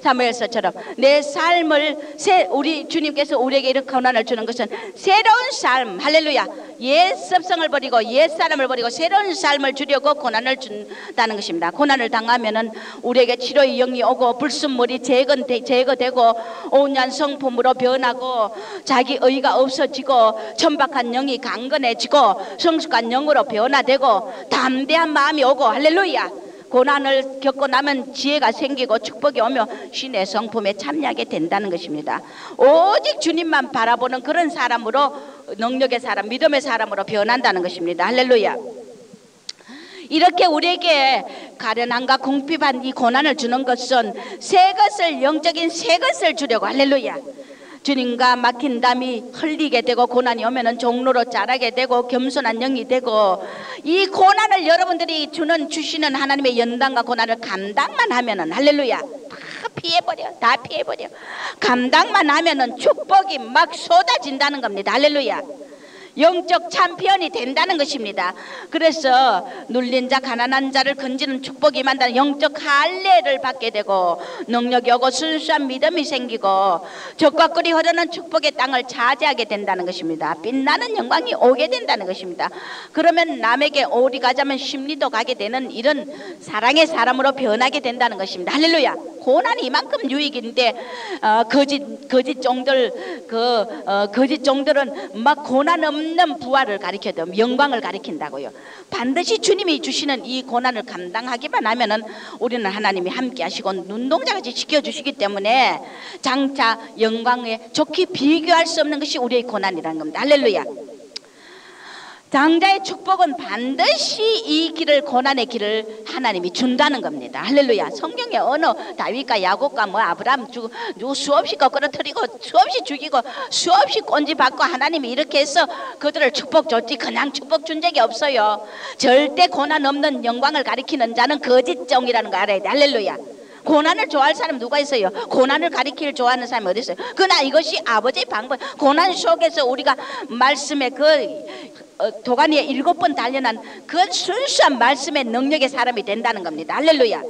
사무엘서처럼 내 삶을 새 우리 주님께서 우리에게 이렇게 고난을 주는 것은 새로운 삶 할렐루야. 옛 습성을 버리고 옛 사람을 버리고 새로운 삶을 주려고 고난을 준다는 것입니다. 고난을 당하면은 우리에게 치료의 영이 오고 불순물이 제거, 제거되고 온년 성품으로 변하고 자기 의가 없어지고 천박한 영이 강건해지고 성숙한 영으로 변화되고 담대한 마음이 오고 할렐루야 고난을 겪고 나면 지혜가 생기고 축복이 오며 신의 성품에 참여하게 된다는 것입니다. 오직 주님만 바라보는 그런 사람으로 능력의 사람, 믿음의 사람으로 변한다는 것입니다. 할렐루야. 이렇게 우리에게 가련함과 궁핍한 이 고난을 주는 것은 새 것을 영적인 새 것을 주려고 할렐루야. 주님과 막힌 담이 흘리게 되고 고난이 오면은 종로로 자라게 되고 겸손한 영이 되고 이 고난을 여러분들이 주는 주시는 하나님의 연단과 고난을 감당만 하면은 할렐루야 다 피해버려 다 피해버려. 감당만 하면은 축복이 막 쏟아진다는 겁니다. 할렐루야 영적 참편이 된다는 것입니다. 그래서 눌린 자, 가난한 자를 건지는 축복이 만다는 영적 할례를 받게 되고 능력이 오고 순수한 믿음이 생기고 적과 꿀이 흐르는 축복의 땅을 차지하게 된다는 것입니다. 빛나는 영광이 오게 된다는 것입니다. 그러면 남에게 오리 가자면 심리도 가게 되는 이런 사랑의 사람으로 변하게 된다는 것입니다. 할렐루야. 고난이 이만큼 유익인데 어, 거짓 거짓 종들 그 어, 거짓 종들은 막 고난 없는 부활을 가리켜도 영광을 가리킨다고요. 반드시 주님이 주시는 이 고난을 감당하기만 하면은 우리는 하나님이 함께 하시고 눈동자같이 지켜주시기 때문에 장차 영광에 좋게 비교할 수 없는 것이 우리의 고난이라는 겁니다. 할렐루야. 장자의 축복은 반드시 이 길을 고난의 길을 하나님이 준다는 겁니다. 할렐루야. 성경에 어느 다윗과 야곱과 뭐 아브라함 주, 수없이 거꾸러뜨리고 수없이 죽이고 수없이 꼰지 받고 하나님이 이렇게 해서 그들을 축복 줬지 그냥 축복 준 적이 없어요. 절대 고난 없는 영광을 가리키는 자는 거짓종이라는 거 알아야 돼. 할렐루야. 고난을 좋아할 사람 누가 있어요? 고난을 가리키를 좋아하는 사람이 어디 있어요? 그러나 이것이 아버지의 방법. 고난 속에서 우리가 말씀의 그 어, 도가니에 일곱 번 단련한 그 순수한 말씀의 능력의 사람이 된다는 겁니다. 할렐루야.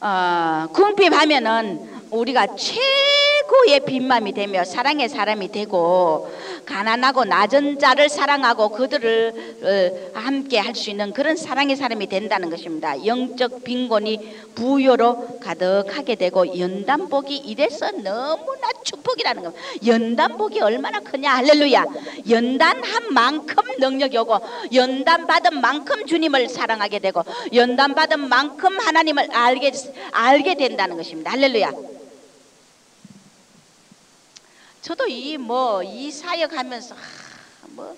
어, 궁핍하면은 우리가 최고의 빈맘이 되며 사랑의 사람이 되고 가난하고 낮은 자를 사랑하고 그들을 어, 함께 할 수 있는 그런 사랑의 사람이 된다는 것입니다. 영적 빈곤이 부여로 가득하게 되고 연단복이 이래서 너무나 축복이라는 겁니다. 연단복이 얼마나 크냐 할렐루야. 연단한 만큼 능력이 오고 연단 받은 만큼 주님을 사랑하게 되고 연단 받은 만큼 하나님을 알게 알게 된다는 것입니다. 할렐루야. 저도 이 뭐 이 사역 하면서 뭐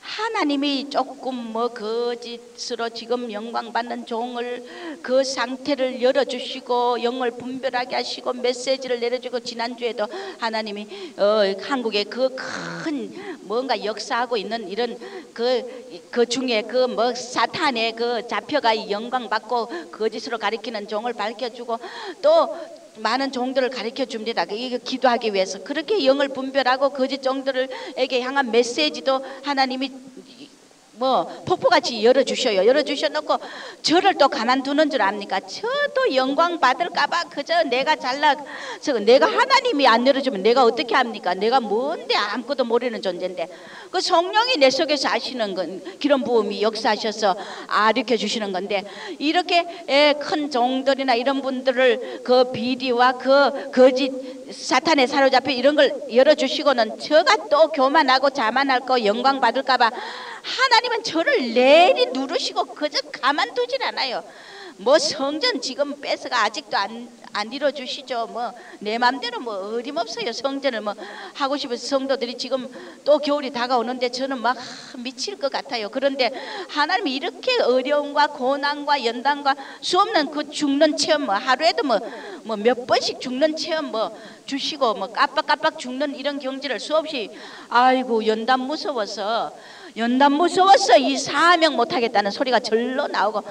하나님이 조금 뭐 거짓으로 지금 영광 받는 종을 그 상태를 열어주시고 영을 분별하게 하시고 메시지를 내려주고 지난주에도 하나님이 어, 한국에 그 큰 뭔가 역사하고 있는 이런 그, 그 중에 그 뭐 사탄의 그 잡혀가 영광 받고 거짓으로 가리키는 종을 밝혀주고 또 많은 종들을 가르쳐 줍니다. 기도하기 위해서 그렇게 영을 분별하고 거짓 종들에게 향한 메시지도 하나님이 뭐 폭포같이 열어주셔요. 열어주셔놓고 저를 또 가만두는 줄 압니까? 저도 영광 받을까봐 그저 내가 잘나 저 내가 하나님이 안 열어주면 내가 어떻게 합니까? 내가 뭔데 아무것도 모르는 존재인데 그 성령이 내 속에서 하시는 건 기름 부음이 역사하셔서 아르켜 주시는 건데 이렇게 에, 큰 종들이나 이런 분들을 그 비리와 그 거짓 사탄에 사로잡혀 이런 걸 열어주시고는 저가 또 교만하고 자만할 거 영광 받을까봐 하나님은 저를 내리 누르시고 그저 가만두질 않아요. 뭐 성전 지금 뺏어가 아직도 안, 안 이뤄주시죠. 뭐 내 맘대로 뭐 어림없어요. 성전을 뭐 하고 싶어서 성도들이 지금 또 겨울이 다가오는데 저는 막 미칠 것 같아요. 그런데 하나님이 이렇게 어려움과 고난과 연단과 수없는 그 죽는 체험 뭐 하루에도 뭐 뭐 몇 번씩 죽는 체험 뭐 주시고 뭐 깜빡깜빡 죽는 이런 경지를 수없이 아이고 연단 무서워서 연단 무서워서 이 사명 못하겠다는 소리가 절로 나오고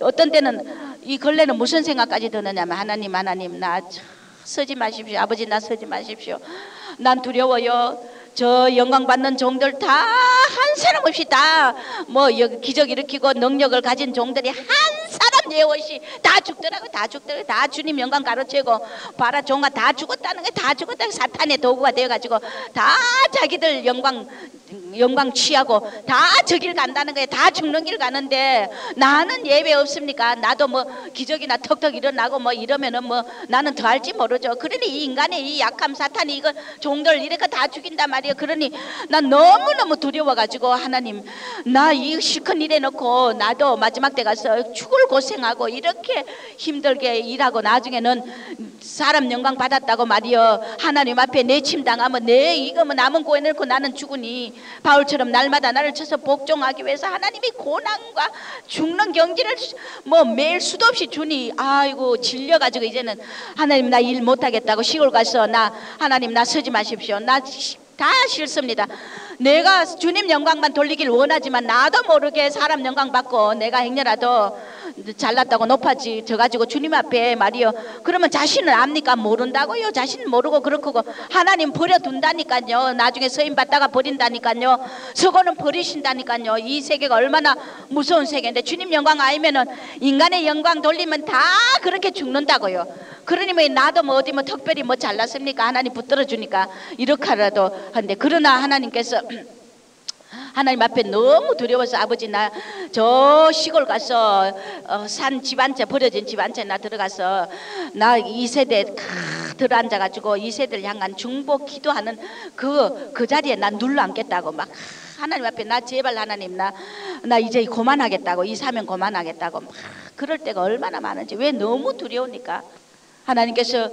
어떤 때는 이 걸레는 무슨 생각까지 드느냐면 하나님 하나님 나 서지 마십시오. 아버지 나 서지 마십시오. 난 두려워요. 저 영광 받는 종들 다 한 사람 없이 다 뭐 기적 일으키고 능력을 가진 종들이 한 사람 예 없이 다 죽더라고 다 죽더라고. 다 주님 영광 가로채고 바라 종아 다 죽었다는 게 다 죽었다 사탄의 도구가 되어가지고 다 자기들 영광 영광 취하고 다 저길 간다는 거예요. 다 죽는 길 가는데 나는 예배 없습니까? 나도 뭐 기적이나 턱턱 일어나고 뭐 이러면은 뭐 나는 더 할지 모르죠. 그러니 이 인간의 이 약함 사탄이 이거 종들 이렇게 다 죽인단 말이에요. 그러니 난 너무너무 두려워가지고 하나님 나이 시큰 일에 놓고 나도 마지막 때 가서 죽을 고생하고 이렇게 힘들게 일하고 나중에는 사람 영광 받았다고 말이여 하나님 앞에 내침 당하면 내 이거 뭐 남은 고에 넣고 나는 죽으니 바울처럼 날마다 나를 쳐서 복종하기 위해서 하나님이 고난과 죽는 경지를 뭐 매일 수도 없이 주니 아이고 질려가지고 이제는 하나님 나 일 못하겠다고 시골 가서 나 하나님 나 서지 마십시오 나 다 싫습니다. 내가 주님 영광만 돌리길 원하지만 나도 모르게 사람 영광 받고 내가 행여라도 잘났다고 높아지 져 가지고 주님 앞에 말이요. 그러면 자신은 압니까? 모른다고요. 자신은 모르고 그렇고 하나님 버려 둔다니까요. 나중에 서임 받다가 버린다니까요. 서고는 버리신다니까요. 이 세계가 얼마나 무서운 세계인데 주님 영광 아니면은 인간의 영광 돌리면 다 그렇게 죽는다고요. 그러니 뭐 나도 뭐 어디 뭐 특별히 뭐 잘났습니까? 하나님 붙들어 주니까 이렇게 하라도 한데 그러나 하나님께서 하나님 앞에 너무 두려워서 아버지 나 저 시골 가서 어, 산집 한 채 버려진 집 한 채 나 들어가서 나 이 세대 가 들어 앉아 가지고 이 세대를 향한 중보 기도하는 그그 자리에 난 눌러 앉겠다고 막 하나님 앞에 나 제발 하나님 나 나 이제 그만하겠다고 이 사명 그만하겠다고 막 그럴 때가 얼마나 많은지. 왜 너무 두려우니까? 하나님께서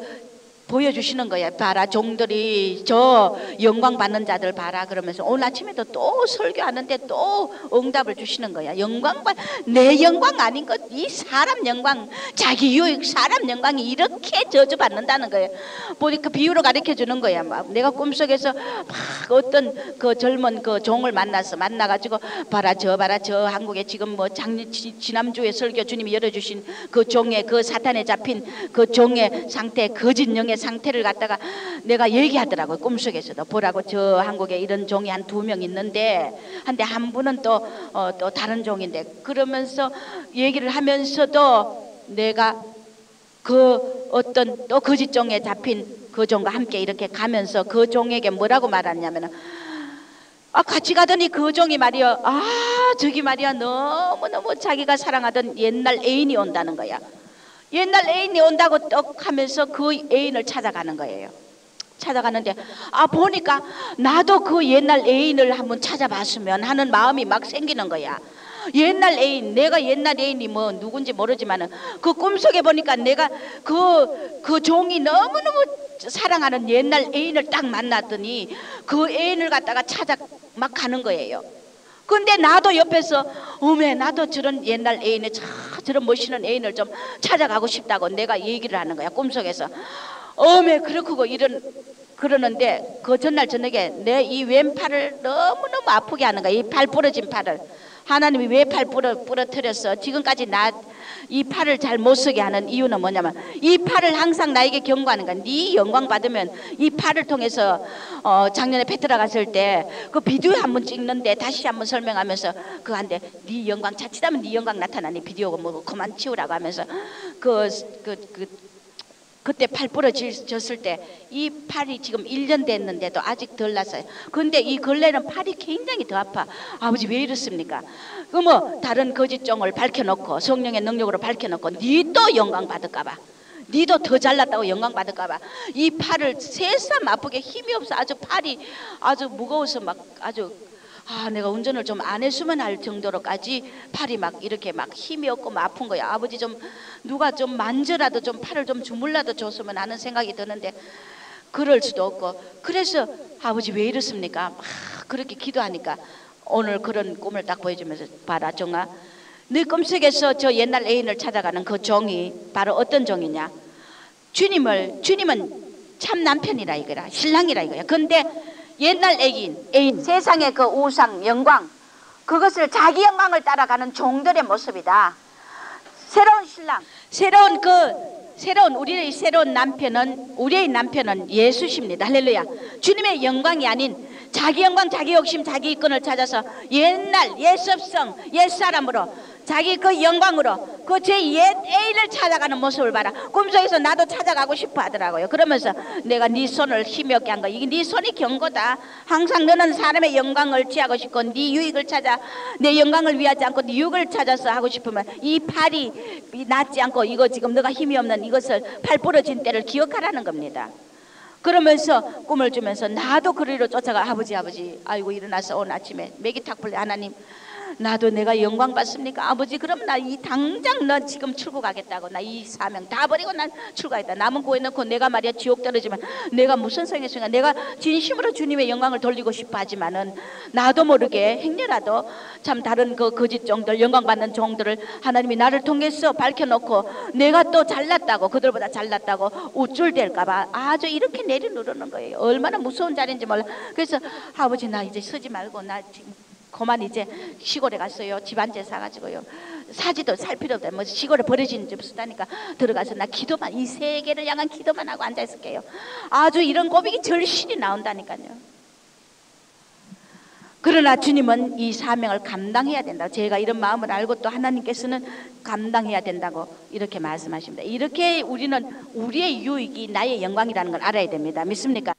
보여주시는 거예요. 봐라 종들이 저 영광 받는 자들 봐라 그러면서 오늘 아침에도 또 설교하는데 또 응답을 주시는 거야. 영광 받내 영광 아닌 것 이 사람 영광 자기 유익 사람 영광이 이렇게 저주받는다는 거예요. 보니까 비유로 가르쳐 주는 거야. 막 내가 꿈속에서 막 어떤 그 젊은 그 종을 만나서 만나 가지고 봐라 저 봐라 저 한국에 지금 뭐 작년 지- 지난주에 설교 주님이 열어 주신 그 종의 그 사탄에 잡힌 그 종의 상태 거짓 영의 상태를 갖다가 내가 얘기하더라고요 꿈속에서도 보라고 저 한국에 이런 종이 한 두 명 있는데 한데 한 분은 또 어, 또 다른 종인데. 그러면서 얘기를 하면서도 내가 그 어떤 또 거짓 종에 잡힌 그 종과 함께 이렇게 가면서 그 종에게 뭐라고 말하냐면은 아 같이 가더니 그 종이 말이야 아 저기 말이야 너무너무 자기가 사랑하던 옛날 애인이 온다는 거야 옛날 애인이 온다고 떡 하면서 그 애인을 찾아가는 거예요 찾아가는데 아 보니까 나도 그 옛날 애인을 한번 찾아봤으면 하는 마음이 막 생기는 거야 옛날 애인 내가 옛날 애인이 뭐 누군지 모르지만은 그 꿈속에 보니까 내가 그그 종이 너무너무 사랑하는 옛날 애인을 딱 만났더니 그 애인을 갖다가 찾아 막 가는 거예요. 근데 나도 옆에서 어메 나도 저런 옛날 애인의 저, 저런 멋있는 애인을 좀 찾아가고 싶다고 내가 얘기를 하는 거야 꿈속에서. 어메 그렇고 이런 그러는데 그 전날 저녁에 내 이 왼팔을 너무너무 아프게 하는 거야 이 팔 부러진 팔을. 하나님이 왜 팔 부러, 부러뜨렸어? 지금까지 나 이 팔을 잘 못 쓰게 하는 이유는 뭐냐면 이 팔을 항상 나에게 경고하는 거야. 네 영광 받으면 이 팔을 통해서 어, 작년에 페트라 갔을 때 그 비디오 한 번 찍는데 다시 한 번 설명하면서 그 한데 네 영광 자칫하면 네 영광 나타나니 비디오가 뭐 그만 치우라고 하면서 그 그, 그, 그때 팔 부러졌을 때 이 팔이 지금 1년 됐는데도 아직 덜 났어요. 근데 이 근래는 팔이 굉장히 더 아파. 아버지 왜 이렇습니까? 그뭐 다른 거짓종을 밝혀놓고 성령의 능력으로 밝혀놓고 니또 영광 받을까봐. 니도 더 잘났다고 영광 받을까봐 이 팔을 새삼 아프게 힘이 없어 아주 팔이 아주 무거워서 막 아주 아 내가 운전을 좀 안 했으면 할 정도로까지 팔이 막 이렇게 막 힘이 없고 막 아픈 거야 아버지 좀 누가 좀 만져라도 좀 팔을 좀 주물라도 줬으면 하는 생각이 드는데 그럴 수도 없고. 그래서 아버지 왜 이렇습니까? 막 그렇게 기도하니까 오늘 그런 꿈을 딱 보여주면서 봐라 정아. 네 꿈속에서 저 옛날 애인을 찾아가는 그 종이 바로 어떤 종이냐? 주님을 주님은 참 남편이라 이거라 신랑이라 이거야. 근데 옛날 애인 애인 세상의 그 우상 영광. 그것을 자기 영광을 따라가는 종들의 모습이다. 새로운 신랑. 새로운 그 새로운 우리의 새로운 남편은 우리의 남편은 예수십니다. 할렐루야. 주님의 영광이 아닌 자기 영광 자기 욕심 자기 이권을 찾아서 옛날 옛습성 옛사람으로 자기 그 영광으로 그 제 옛 애인을 찾아가는 모습을 봐라. 꿈속에서 나도 찾아가고 싶어 하더라고요. 그러면서 내가 네 손을 힘이 없게 한 거 이게 네 손이 경고다. 항상 너는 사람의 영광을 취하고 싶고 네 유익을 찾아 내 영광을 위하지 않고 네 유익을 찾아서 하고 싶으면 이 팔이 낫지 않고 이거 지금 너가 힘이 없는 이것을 팔 부러진 때를 기억하라는 겁니다. 그러면서 꿈을 주면서 나도 그리로 쫓아가 아버지 아버지 아이고 일어나서 오늘 아침에 풀려 하나님 나도 내가 영광 받습니까? 아버지 그럼 나 이 당장 너 지금 출국하겠다고. 나 이 사명 다 버리고 난 출국하겠다. 남은 구해놓고 내가 말이야 지옥 떨어지면 내가 무슨 순가 내가 진심으로 주님의 영광을 돌리고 싶어 하지만은 나도 모르게 행여라도 참 다른 그 거짓 종들 영광 받는 종들을 하나님이 나를 통해서 밝혀놓고 내가 또 잘났다고 그들보다 잘났다고 우쭐댈까봐 아주 이렇게 내려누르는 거예요. 얼마나 무서운 자리인지 몰라. 그래서 아버지 나 이제 서지 말고 나 지금 그만 이제 시골에 갔어요. 집안재 사가지고요. 사지도 살 필요 없다. 뭐 시골에 버려진 집 쓰다니까 들어가서 나 기도만 이 세계를 향한 기도만 하고 앉아 있을게요. 아주 이런 고백이 절실히 나온다니까요. 그러나 주님은 이 사명을 감당해야 된다. 제가 이런 마음을 알고 또 하나님께서는 감당해야 된다고 이렇게 말씀하십니다. 이렇게 우리는 우리의 유익이 나의 영광이라는 걸 알아야 됩니다. 믿습니까?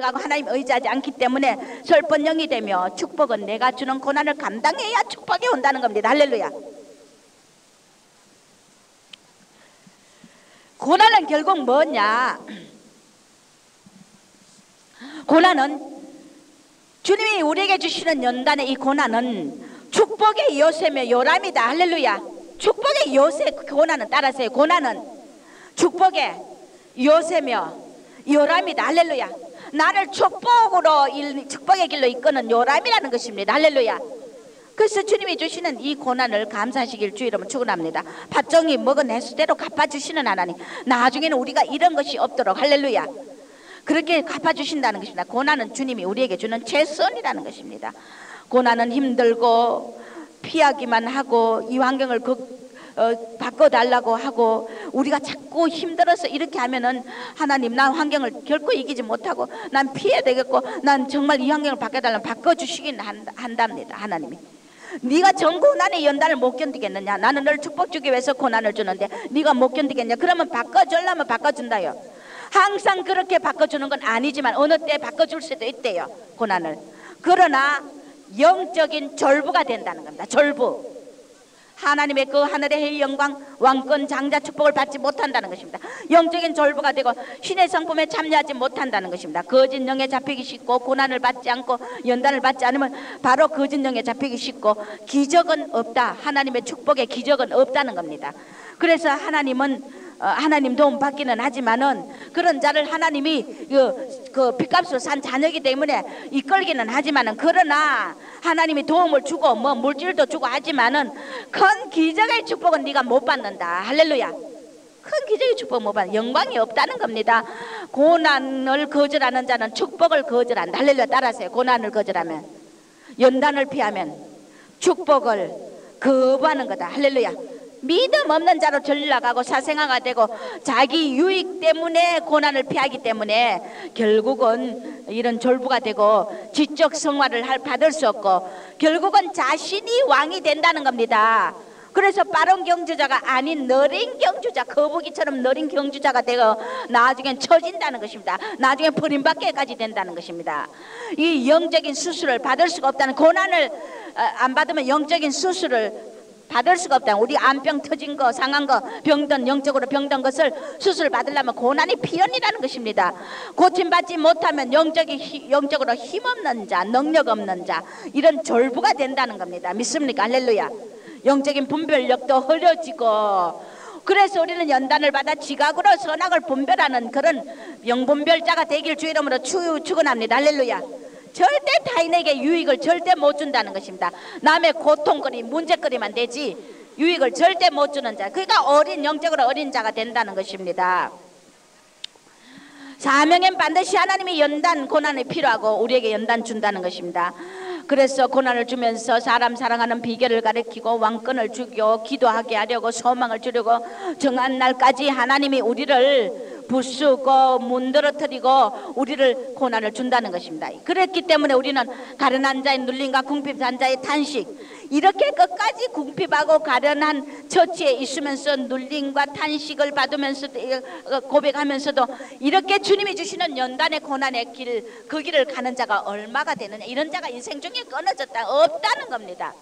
가고 하나님 의지하지 않기 때문에 설번 영이 되며 축복은 내가 주는 고난을 감당해야 축복이 온다는 겁니다. 할렐루야. 고난은 결국 뭐냐? 고난은 주님이 우리에게 주시는 연단의 이 고난은 축복의 요새며 요람이다. 할렐루야. 축복의 요새 고난은 따라서요. 고난은 축복의 요새며 요람이다. 할렐루야. 나를 축복으로 일, 축복의 길로 이끄는 요람이라는 것입니다. 할렐루야. 그래서 주님이 주시는 이 고난을 감사하시길 주 이름으로 축원합니다. 팥종이 먹은 해수대로 갚아주시는 하나님. 나중에는 우리가 이런 것이 없도록 할렐루야. 그렇게 갚아주신다는 것입니다. 고난은 주님이 우리에게 주는 최선이라는 것입니다. 고난은 힘들고 피하기만 하고 이 환경을 극, 어, 바꿔달라고 하고 우리가 자꾸 힘들어서 이렇게 하면은 하나님 난 환경을 결코 이기지 못하고 난 피해야 되겠고 난 정말 이 환경을 바꿔달라면 바꿔주시긴 한답니다 하나님이. 네가 전 고난의 연단을 못 견디겠느냐? 나는 널 축복 주기 위해서 고난을 주는데 네가 못 견디겠냐? 그러면 바꿔주려면 바꿔준다요. 항상 그렇게 바꿔주는 건 아니지만 어느 때 바꿔줄 수도 있대요 고난을. 그러나 영적인 절부가 된다는 겁니다 절부 하나님의 그 하늘의 영광 왕권 장자 축복을 받지 못한다는 것입니다. 영적인 절부가 되고 신의 성품에 참여하지 못한다는 것입니다. 거짓 영에 잡히기 쉽고 고난을 받지 않고 연단을 받지 않으면 바로 거짓 영에 잡히기 쉽고 기적은 없다. 하나님의 축복에 기적은 없다는 겁니다. 그래서 하나님은 어, 하나님 도움 받기는 하지만은 그런 자를 하나님이 그, 그 빚값으로 산 자녀이기 때문에 이끌기는 하지만은 그러나 하나님이 도움을 주고 뭐 물질도 주고 하지만은 큰 기적의 축복은 네가 못 받는다. 할렐루야. 큰 기적의 축복 못 받는 영광이 없다는 겁니다. 고난을 거절하는 자는 축복을 거절한다. 할렐루야. 따라하세요. 고난을 거절하면 연단을 피하면 축복을 거부하는 거다. 할렐루야. 믿음 없는 자로 전락하고 사생아가 되고 자기 유익 때문에 고난을 피하기 때문에 결국은 이런 졸부가 되고 지적 성화를 할- 받을 수 없고 결국은 자신이 왕이 된다는 겁니다. 그래서 빠른 경주자가 아닌 느린 경주자 거북이처럼 느린 경주자가 되고 나중엔 처진다는 것입니다. 나중에 버림받게까지 된다는 것입니다. 이 영적인 수술을 받을 수가 없다는 고난을 어, 안 받으면 영적인 수술을 받을 수가 없다. 우리 암병 터진 거, 상한 거, 병든 영적으로 병든 것을 수술 받으려면 고난이 필연이라는 것입니다. 고침 받지 못하면 영적이 히- 영적으로 힘 없는 자, 능력 없는 자 이런 졸부가 된다는 겁니다. 믿습니까? 할렐루야. 영적인 분별력도 흐려지고 그래서 우리는 연단을 받아 지각으로 선악을 분별하는 그런 영분별자가 되길 주 이름으로 추, 축원합니다. 할렐루야. 절대 타인에게 유익을 절대 못 준다는 것입니다. 남의 고통거리, 문제거리만 되지 유익을 절대 못 주는 자. 그러니까 어린 영적으로 어린 자가 된다는 것입니다. 사명엔 반드시 하나님이 연단 고난이 필요하고 우리에게 연단 준다는 것입니다. 그래서 고난을 주면서 사람 사랑하는 비결을 가르치고 왕권을 주고 기도하게 하려고 소망을 주려고 정한 날까지 하나님이 우리를 부수고 문드러뜨리고 우리를 고난을 준다는 것입니다. 그랬기 때문에 우리는 가련한 자의 눌림과 궁핍한 자의 탄식 이렇게 끝까지 궁핍하고 가련한 처치에 있으면서 눌림과 탄식을 받으면서 어, 고백하면서도 이렇게 주님이 주시는 연단의 고난의 길 그 길을 가는 자가 얼마가 되느냐 이런 자가 인생 중에 끊어졌다 없다는 겁니다.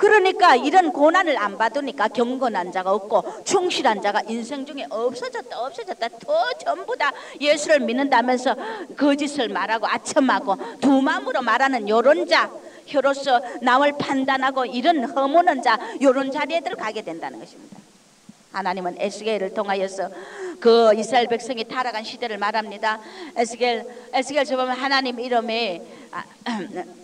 그러니까 이런 고난을 안 받으니까 경건한 자가 없고 충실한 자가 인생 중에 없어졌다 없어졌다 더 전부 다 예수를 믿는다면서 거짓을 말하고 아첨하고 두 마음으로 말하는 요런 자 혀로서 남을 판단하고 이런 허무는 자 요런 자리에들 가게 된다는 것입니다. 하나님은 에스겔을 통하여서 그 이스라엘 백성이 타락한 시대를 말합니다. 에스겔 에스겔 저 보면 하나님 이름에 아, 그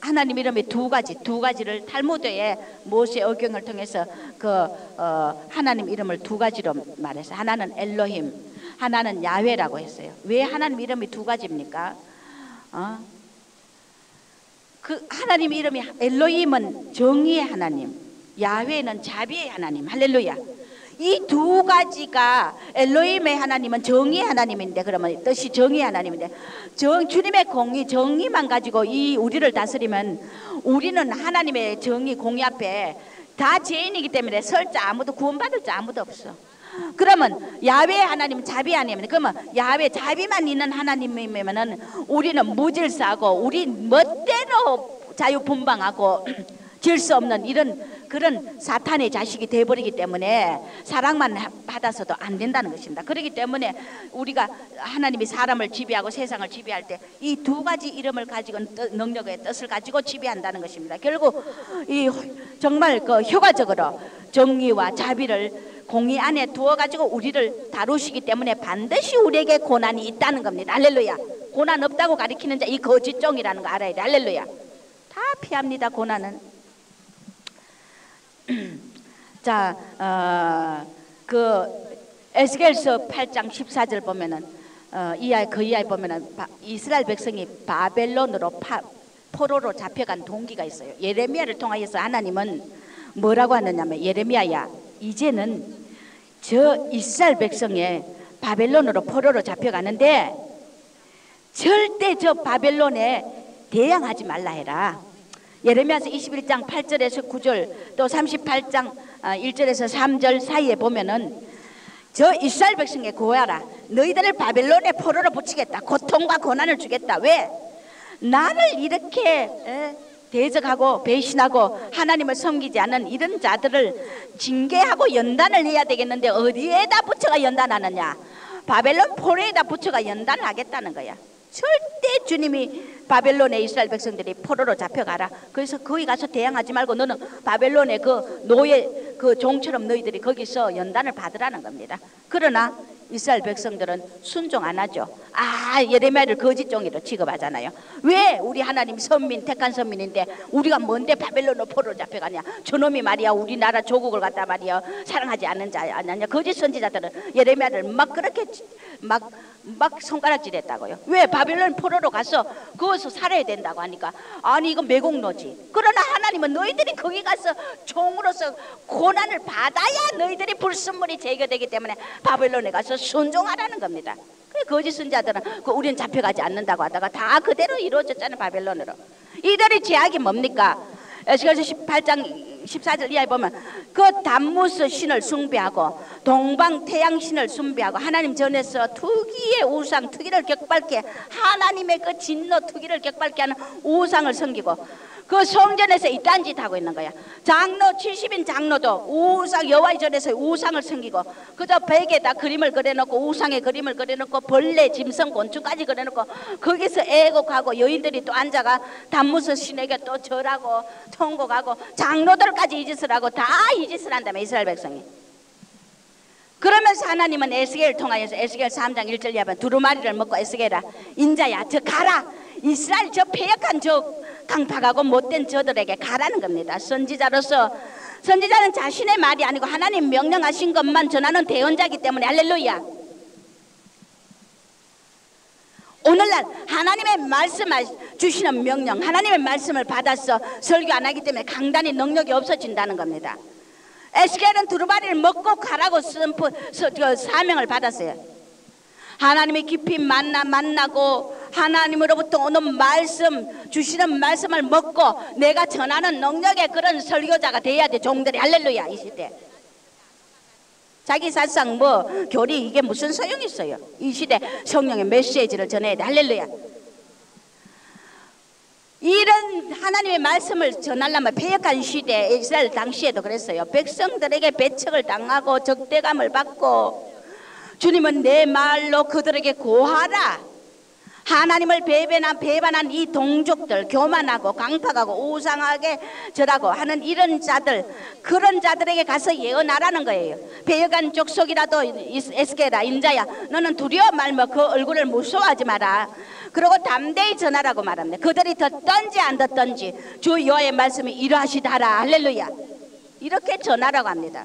하나님 이름의 두 가지 두 가지를 탈무드에 모세 어경을 통해서 그 어, 하나님 이름을 두 가지로 말해서 하나는 엘로힘 하나는 야훼라고 했어요. 왜 하나님 이름이 두 가지입니까? 어? 그 하나님 이름이 엘로힘은 정의의 하나님, 야훼는 자비의 하나님. 할렐루야. 이 두 가지가 엘로힘의 하나님은 정의의 하나님인데 그러면 뜻이 정의의 하나님인데 정 주님의 공의 정의만 가지고 이 우리를 다스리면 우리는 하나님의 정의 공의 앞에 다 죄인이기 때문에 설 자 아무도 구원받을 자 아무도 없어. 그러면 야외 하나님 자비 아니면 그러면 야외 자비만 있는 하나님이면은 우리는 무질서하고 우리 멋대로 자유분방하고 질 수 없는 이런 그런 사탄의 자식이 돼버리기 때문에 사랑만 받아서도 안 된다는 것입니다. 그렇기 때문에 우리가 하나님이 사람을 지배하고 세상을 지배할 때 이 두 가지 이름을 가지고 뜻, 능력의 뜻을 가지고 지배한다는 것입니다. 결국 이 정말 그 효과적으로 정의와 자비를 공의 안에 두어 가지고 우리를 다루시기 때문에 반드시 우리에게 고난이 있다는 겁니다. 할렐루야. 고난 없다고 가리키는 자 이 거짓종이라는 거 알아야 돼. 할렐루야. 다 피합니다. 고난은. 자, 어, 그 에스겔서 8장 14절 보면은 어, 이하에 그 이하에 보면은 바, 이스라엘 백성이 바벨론으로 파, 포로로 잡혀간 동기가 있어요. 예레미야를 통하여서 하나님은 뭐라고 하느냐면 예레미야야 이제는 저 이스라엘 백성의 바벨론으로 포로로 잡혀가는데 절대 저 바벨론에 대항하지 말라 해라. 예레미야서 21장 8절에서 9절 또 38장 1절에서 3절 사이에 보면은 저 이스라엘 백성에 고하라. 너희들을 바벨론의 포로로 붙이겠다. 고통과 고난을 주겠다. 왜? 나를 이렇게 에, 대적하고 배신하고 하나님을 섬기지 않은 이런 자들을 징계하고 연단을 해야 되겠는데 어디에다 붙여가 연단하느냐? 바벨론 포로에다 붙여가 연단을 하겠다는 거야 절대 주님이 바벨론의 이스라엘 백성들이 포로로 잡혀가라. 그래서 거기 가서 대항하지 말고 너는 바벨론의 그 노예 그 종처럼 너희들이 거기서 연단을 받으라는 겁니다. 그러나 이스라엘 백성들은 순종 안 하죠. 아 예레미야를 거짓종이로 취급하잖아요. 왜 우리 하나님 선민 택한 선민인데 우리가 뭔데 바벨론으로 포로로 잡혀가냐? 저놈이 말이야 우리나라 조국을 갖다 말이야 사랑하지 않는 자 아니냐? 거짓 선지자들은 예레미야를 막 그렇게 막 막 손가락질했다고요. 왜 바벨론 포로로 가서 거기서 살아야 된다고 하니까 아니 이건 매국노지. 그러나 하나님은 너희들이 거기 가서 종으로서 고난을 받아야 너희들이 불순물이 제거되기 때문에 바벨론에 가서 순종하라는 겁니다. 그 거짓 선자 들은 그 우리는 잡혀가지 않는다고 하다가 다 그대로 이루어졌잖아요 바벨론으로. 이들의 제약이 뭡니까? 에스겔서 18장 14절 이하에 보면 그 담무스 신을 숭배하고 동방 태양 신을 숭배하고 하나님 전에서 투기의 우상 투기를 격발케 하나님의 그 진노 투기를 격발케 하는 우상을 섬기고 그 성전에서 이딴 짓 하고 있는 거야. 장로 70인 장로도 우상 여호와의 전에서 우상을 섬기고 그저 벽에다 그림을 그려놓고 우상의 그림을 그려놓고 벌레, 짐승, 곤충까지 그려놓고 거기서 애곡하고 여인들이 또 앉아가 담무스 신에게 또 절하고 통곡하고 장로들 까지 이 짓을 하고 다 이 짓을 한다며 이스라엘 백성이. 그러면서 하나님은 에스겔을 통하여서 에스겔 3장 1절 이하에 두루마리를 먹고 에스겔아 인자야 저 가라. 이스라엘 저 폐역한 저 강팍하고 못된 저들에게 가라는 겁니다. 선지자로서 선지자는 자신의 말이 아니고 하나님 명령하신 것만 전하는 대언자이기 때문에 할렐루야 오늘날 하나님의 말씀을 주시는 명령 하나님의 말씀을 받아서 설교 안 하기 때문에 강단이 능력이 없어진다는 겁니다 에스겔은 두루마리를 먹고 가라고 서- 그 사명을 받았어요. 하나님의 깊이 만나 만나고 하나님으로부터 오는 말씀 주시는 말씀을 먹고 내가 전하는 능력의 그런 설교자가 돼야 돼 종들이 할렐루야 이 시대. 자기 사상 뭐 교리 이게 무슨 소용이 있어요? 이 시대 성령의 메시지를 전해야 돼 할렐루야. 이런 하나님의 말씀을 전하려면 폐역한 시대 이스라엘 당시에도 그랬어요. 백성들에게 배척을 당하고 적대감을 받고 주님은 내 말로 그들에게 고하라. 하나님을 배반한 배반한 이 동족들 교만하고 강팍하고 우상하게 절하고 하는 이런 자들 그런 자들에게 가서 예언하라는 거예요. 배역한 족속이라도 에스겔아 인자야 너는 두려워 말며 그 얼굴을 무서워하지 마라. 그리고 담대히 전하라고 말합니다. 그들이 듣던지 안 듣던지 주 여호와의 말씀이 이러하시다라 할렐루야. 이렇게 전하라고 합니다.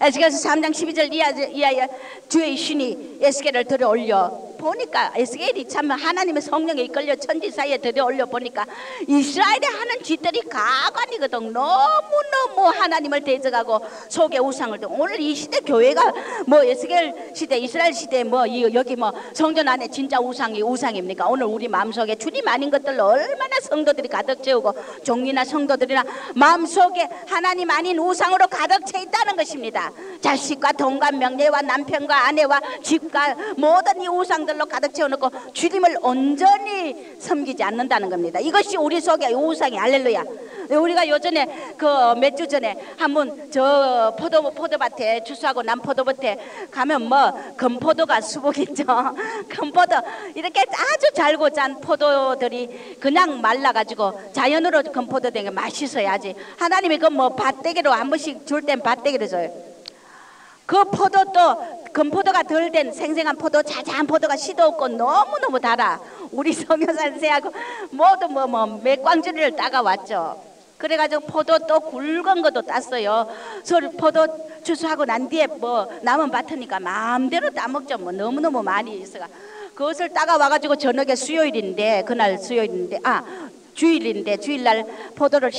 에스겔서 3장 12절 이하, 이하에 주의 신이 에스겔을 들어 올려 보니까 에스겔이 참 하나님의 성령에 이끌려 천지 사이에 들어 올려 보니까 이스라엘이 하는 짓들이 가관이거든. 너무너무 하나님을 대적하고 속에 우상을 두고 오늘 이 시대 교회가 뭐 에스겔 시대 이스라엘 시대 뭐 이- 여기 뭐 성전 안에 진짜 우상이 우상입니까? 오늘 우리 마음속에 주님 아닌 것들로 얼마나 성도들이 가득 채우고 종이나 성도들이나 마음속에 하나님 아닌 우상으로 가득 채 있다는 것입니다 자식과 돈과 명예와 남편과 아내와 집과 모든 이 우상들로 가득 채워놓고 주님을 온전히 섬기지 않는다는 겁니다 이것이 우리 속에 우상이 할렐루야 우리가 요전에 그 몇 주 전에 한번 저 포도 포도밭에 추수하고 난 포도밭에 가면 뭐 금포도가 수복이죠. 금포도 이렇게 아주 잘고 짠 포도들이 그냥 말라가지고 자연으로 금포도 된 게 맛있어야지. 하나님이 그 뭐 밭대기로 한 번씩 줄 땐 밭대기로 줘요. 그 포도도 금포도가 덜 된 생생한 포도 자자한 포도가 시도 없고 너무너무 달아. 우리 성효 선생하고 모두 뭐 뭐 맥광주리를 따가 왔죠. 그래가지고 포도 또 굵은 것도 땄어요. 저 포도 추수하고 난 뒤에 뭐 남은 밭이니까 마음대로 따먹죠. 뭐 너무너무 많이 있어가. 그것을 따가 와가지고 저녁에 수요일인데 그날 수요일인데 아 주일인데 주일날 포도를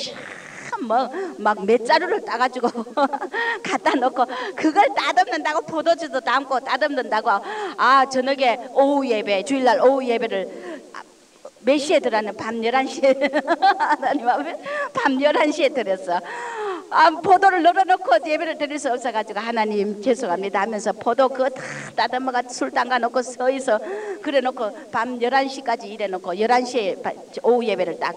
뭐막 몇 자루를 따가지고 갖다 놓고 그걸 따듬는다고 포도주도 담고 따듬는다고. 아 저녁에 오후 예배 주일날 오후 예배를 아, 몇 시에 들었는 밤 11시에. 하나님 앞에 밤 11시에 들었어. 아, 포도를 널어놓고 예배를 드릴 수 없어가지고 하나님 죄송합니다 하면서 포도 그거 다 따듬어가 술 담가놓고 서있어. 그래놓고 밤 11시까지 일해놓고 11시에 바- 오후 예배를 딱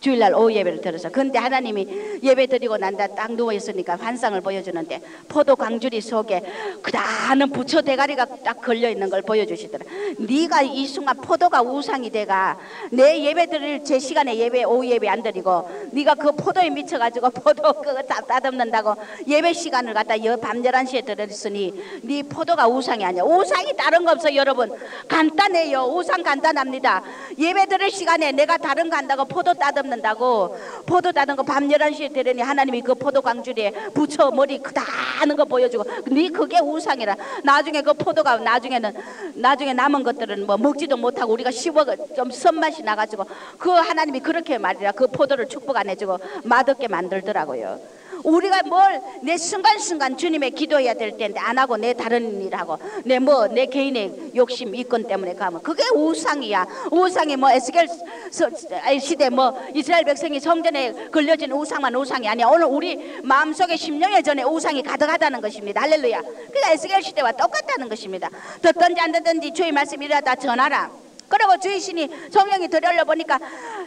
주일날 오후 예배를 들어서 근데 하나님이 예배 드리고 난다 딱 누워 있으니까 환상을 보여주는데 포도 광주리 속에 그다는 부처 대가리가 딱 걸려 있는 걸 보여주시더라. 네가 이 순간 포도가 우상이 돼가 내 예배 드릴 제 시간에 예배 오후 예배 안 드리고 네가 그 포도에 미쳐가지고 포도 그거 다 따듬는다고 예배 시간을 갖다 여- 밤 11시에 들었으니 네 포도가 우상이 아니야. 우상이 다른 거 없어 여러분. 간단해요. 우상 간단합니다. 예배 드릴 시간에 내가 다른 거 한다고 포도 따듬 는다고 포도 따는 거 밤 11시에 되려니 하나님이 그 포도 광주리에 부처 머리 크다는 거 보여주고 네 그게 우상이라 나중에 그 포도가 나중에는 나중에 남은 것들은 뭐 먹지도 못하고 우리가 씹어 좀 선맛이 나가지고 그 하나님이 그렇게 말이라 그 포도를 축복 안 해주고 맛없게 만들더라고요. 우리가 뭘 내 순간순간 주님의 기도해야 될 텐데 안 하고 내 다른 일 하고 내 뭐 내 개인의 욕심 이권 때문에 가면 그게 우상이야. 우상이 뭐 에스겔 시대 뭐 이스라엘 백성이 성전에 걸려진 우상만 우상이 아니야. 오늘 우리 마음속에 심령의 전에 우상이 가득하다는 것입니다. 할렐루야. 그러니까 에스겔 시대와 똑같다는 것입니다. 듣든지 안 듣든지 주의 말씀 이라다 전하라 그리고 주의 신이 성령이 들여올려 보니까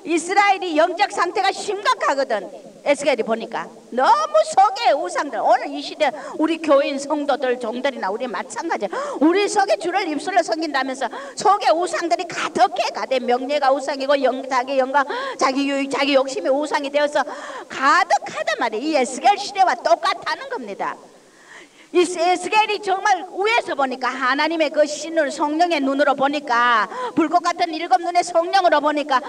이스라엘이 영적 상태가 심각하거든. 에스겔이 보니까. 너무 속에 우상들. 오늘 이 시대 우리 교인 성도들 종들이나 우리 마찬가지. 우리 속에 주를 입술로 섬긴다면서 속에 우상들이 가득해. 가대 명예가 우상이고 영, 자기 영광 자기 유익 자기 욕심이 우상이 되어서 가득하단 말이에요. 이 에스겔 시대와 똑같다는 겁니다 이 에스겔이 정말 위에서 보니까 하나님의 그 신을 성령의 눈으로 보니까 불꽃 같은 일곱 눈의 성령으로 보니까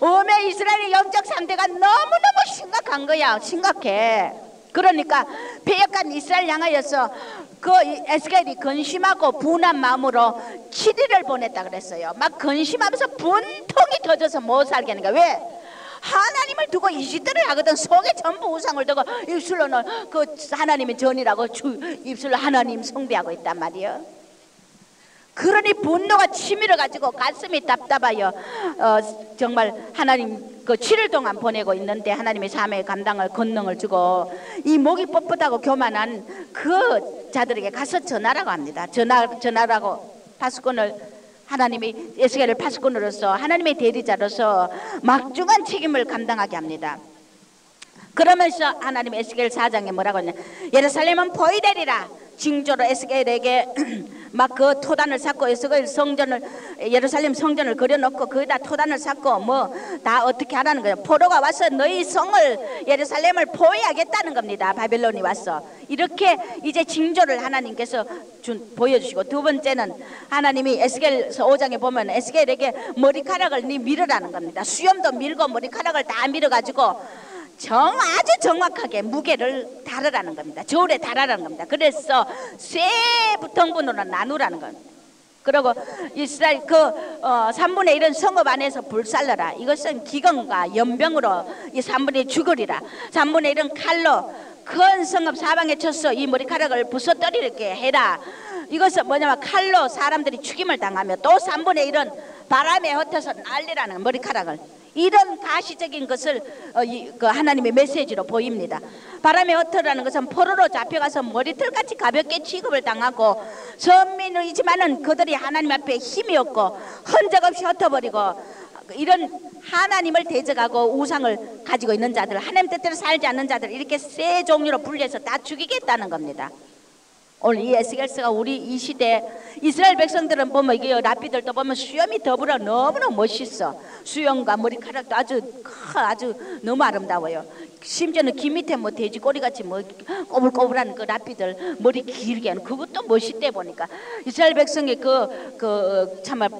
어메 이스라엘의 영적 상태가 너무너무 심각한 거야 심각해 그러니까 배역한 이스라엘 향하여서 그 이- 에스겔이 근심하고 분한 마음으로 7일을 보냈다 그랬어요 막 근심하면서 분통이 터져서 못 살게 하는 거야 왜? 하나님을 두고 이 시대를 하거든 속에 전부 우상을 두고 입술로는 그 하나님의 전이라고 주 입술로 하나님 숭배하고 있단 말이에요. 그러니 분노가 치밀어 가지고 가슴이 답답하여 어, 정말 하나님 그 7일 동안 보내고 있는데 하나님의 삶의 감당을 권능을 주고 이 목이 뻣뻣하고 교만한 그 자들에게 가서 전하라고 합니다. 전하 전하라고 파수꾼을 하나님이 에스겔을 파수꾼으로서 하나님의 대리자로서 막중한 책임을 감당하게 합니다. 그러면서 하나님 에스겔 4장에 뭐라고 하냐 예루살렘은 보이되리라 징조로 에스겔에게 막 그 토단을 쌓고 에스겔 성전을 예루살렘 성전을 그려놓고 거기다 토단을 쌓고 뭐 다 어떻게 하라는 거예요? 포로가 와서 너희 성을 예루살렘을 포위하겠다는 겁니다. 바벨론이 와서. 이렇게 이제 징조를 하나님께서 준, 보여주시고 두 번째는 하나님이 에스겔서 5장에 보면 에스겔에게 머리카락을 네 밀으라는 겁니다. 수염도 밀고 머리카락을 다 밀어가지고 정 아주 정확하게 무게를 다르라는 겁니다. 저울에 달하라는 겁니다. 그래서 세 부통분으로 나누라는 겁니다. 그리고 이스라엘 그 어, 3분의 1은 성읍 안에서 불살러라. 이것은 기근과 연병으로 이 3분의 1 죽으리라. 3분의 1은 칼로 큰 성읍 사방에 쳐서 이 머리카락을 부숴뜨리게 해라. 이것은 뭐냐면 칼로 사람들이 죽임을 당하며 또 3분의 1은 바람에 흩어서 날리라는 머리카락을 이런 가시적인 것을 어, 이, 그 하나님의 메시지로 보입니다. 바람에 흩어라는 것은 포로로 잡혀가서 머리털같이 가볍게 취급을 당하고 선민이지만은 그들이 하나님 앞에 힘이 없고 흔적 없이 흩어버리고 이런 하나님을 대적하고 우상을 가지고 있는 자들, 하나님 뜻대로 살지 않는 자들 이렇게 세 종류로 분리해서 다 죽이겠다는 겁니다. 오늘 이 에스겔서가 우리 이 시대 이스라엘 백성들은 보면 이게 라피들도 보면 수염이 더불어 너무나 멋있어. 수염과 머리카락도 아주 커 아주 너무 아름다워요. 심지어는 귀 밑에 뭐 돼지 꼬리같이 뭐 꼬불꼬불한 그 라피들 머리 길게 하는 그것도 멋있대 보니까. 이스라엘 백성의 그그 참말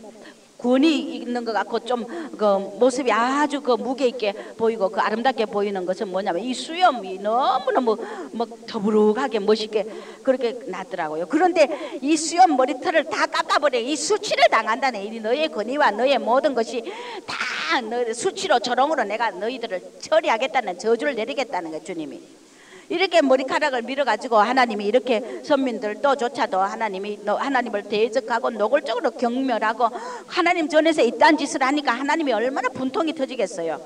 권위 있는 것 같고 좀 그 모습이 아주 그 무게 있게 보이고 그 아름답게 보이는 것은 뭐냐면 이 수염이 너무너무 뭐 더부룩하게 멋있게 그렇게 나더라고요. 그런데 이 수염 머리털을 다 깎아버려 이 수치를 당한다네. 이 너의 권위와 너의 모든 것이 다 너, 수치로 조롱으로 내가 너희들을 처리하겠다는 저주를 내리겠다는 거 주님이. 이렇게 머리카락을 밀어가지고 하나님이 이렇게 선민들도조차도 하나님이 너- 하나님을 대적하고 노골적으로 경멸하고 하나님 전에서 이딴 짓을 하니까 하나님이 얼마나 분통이 터지겠어요.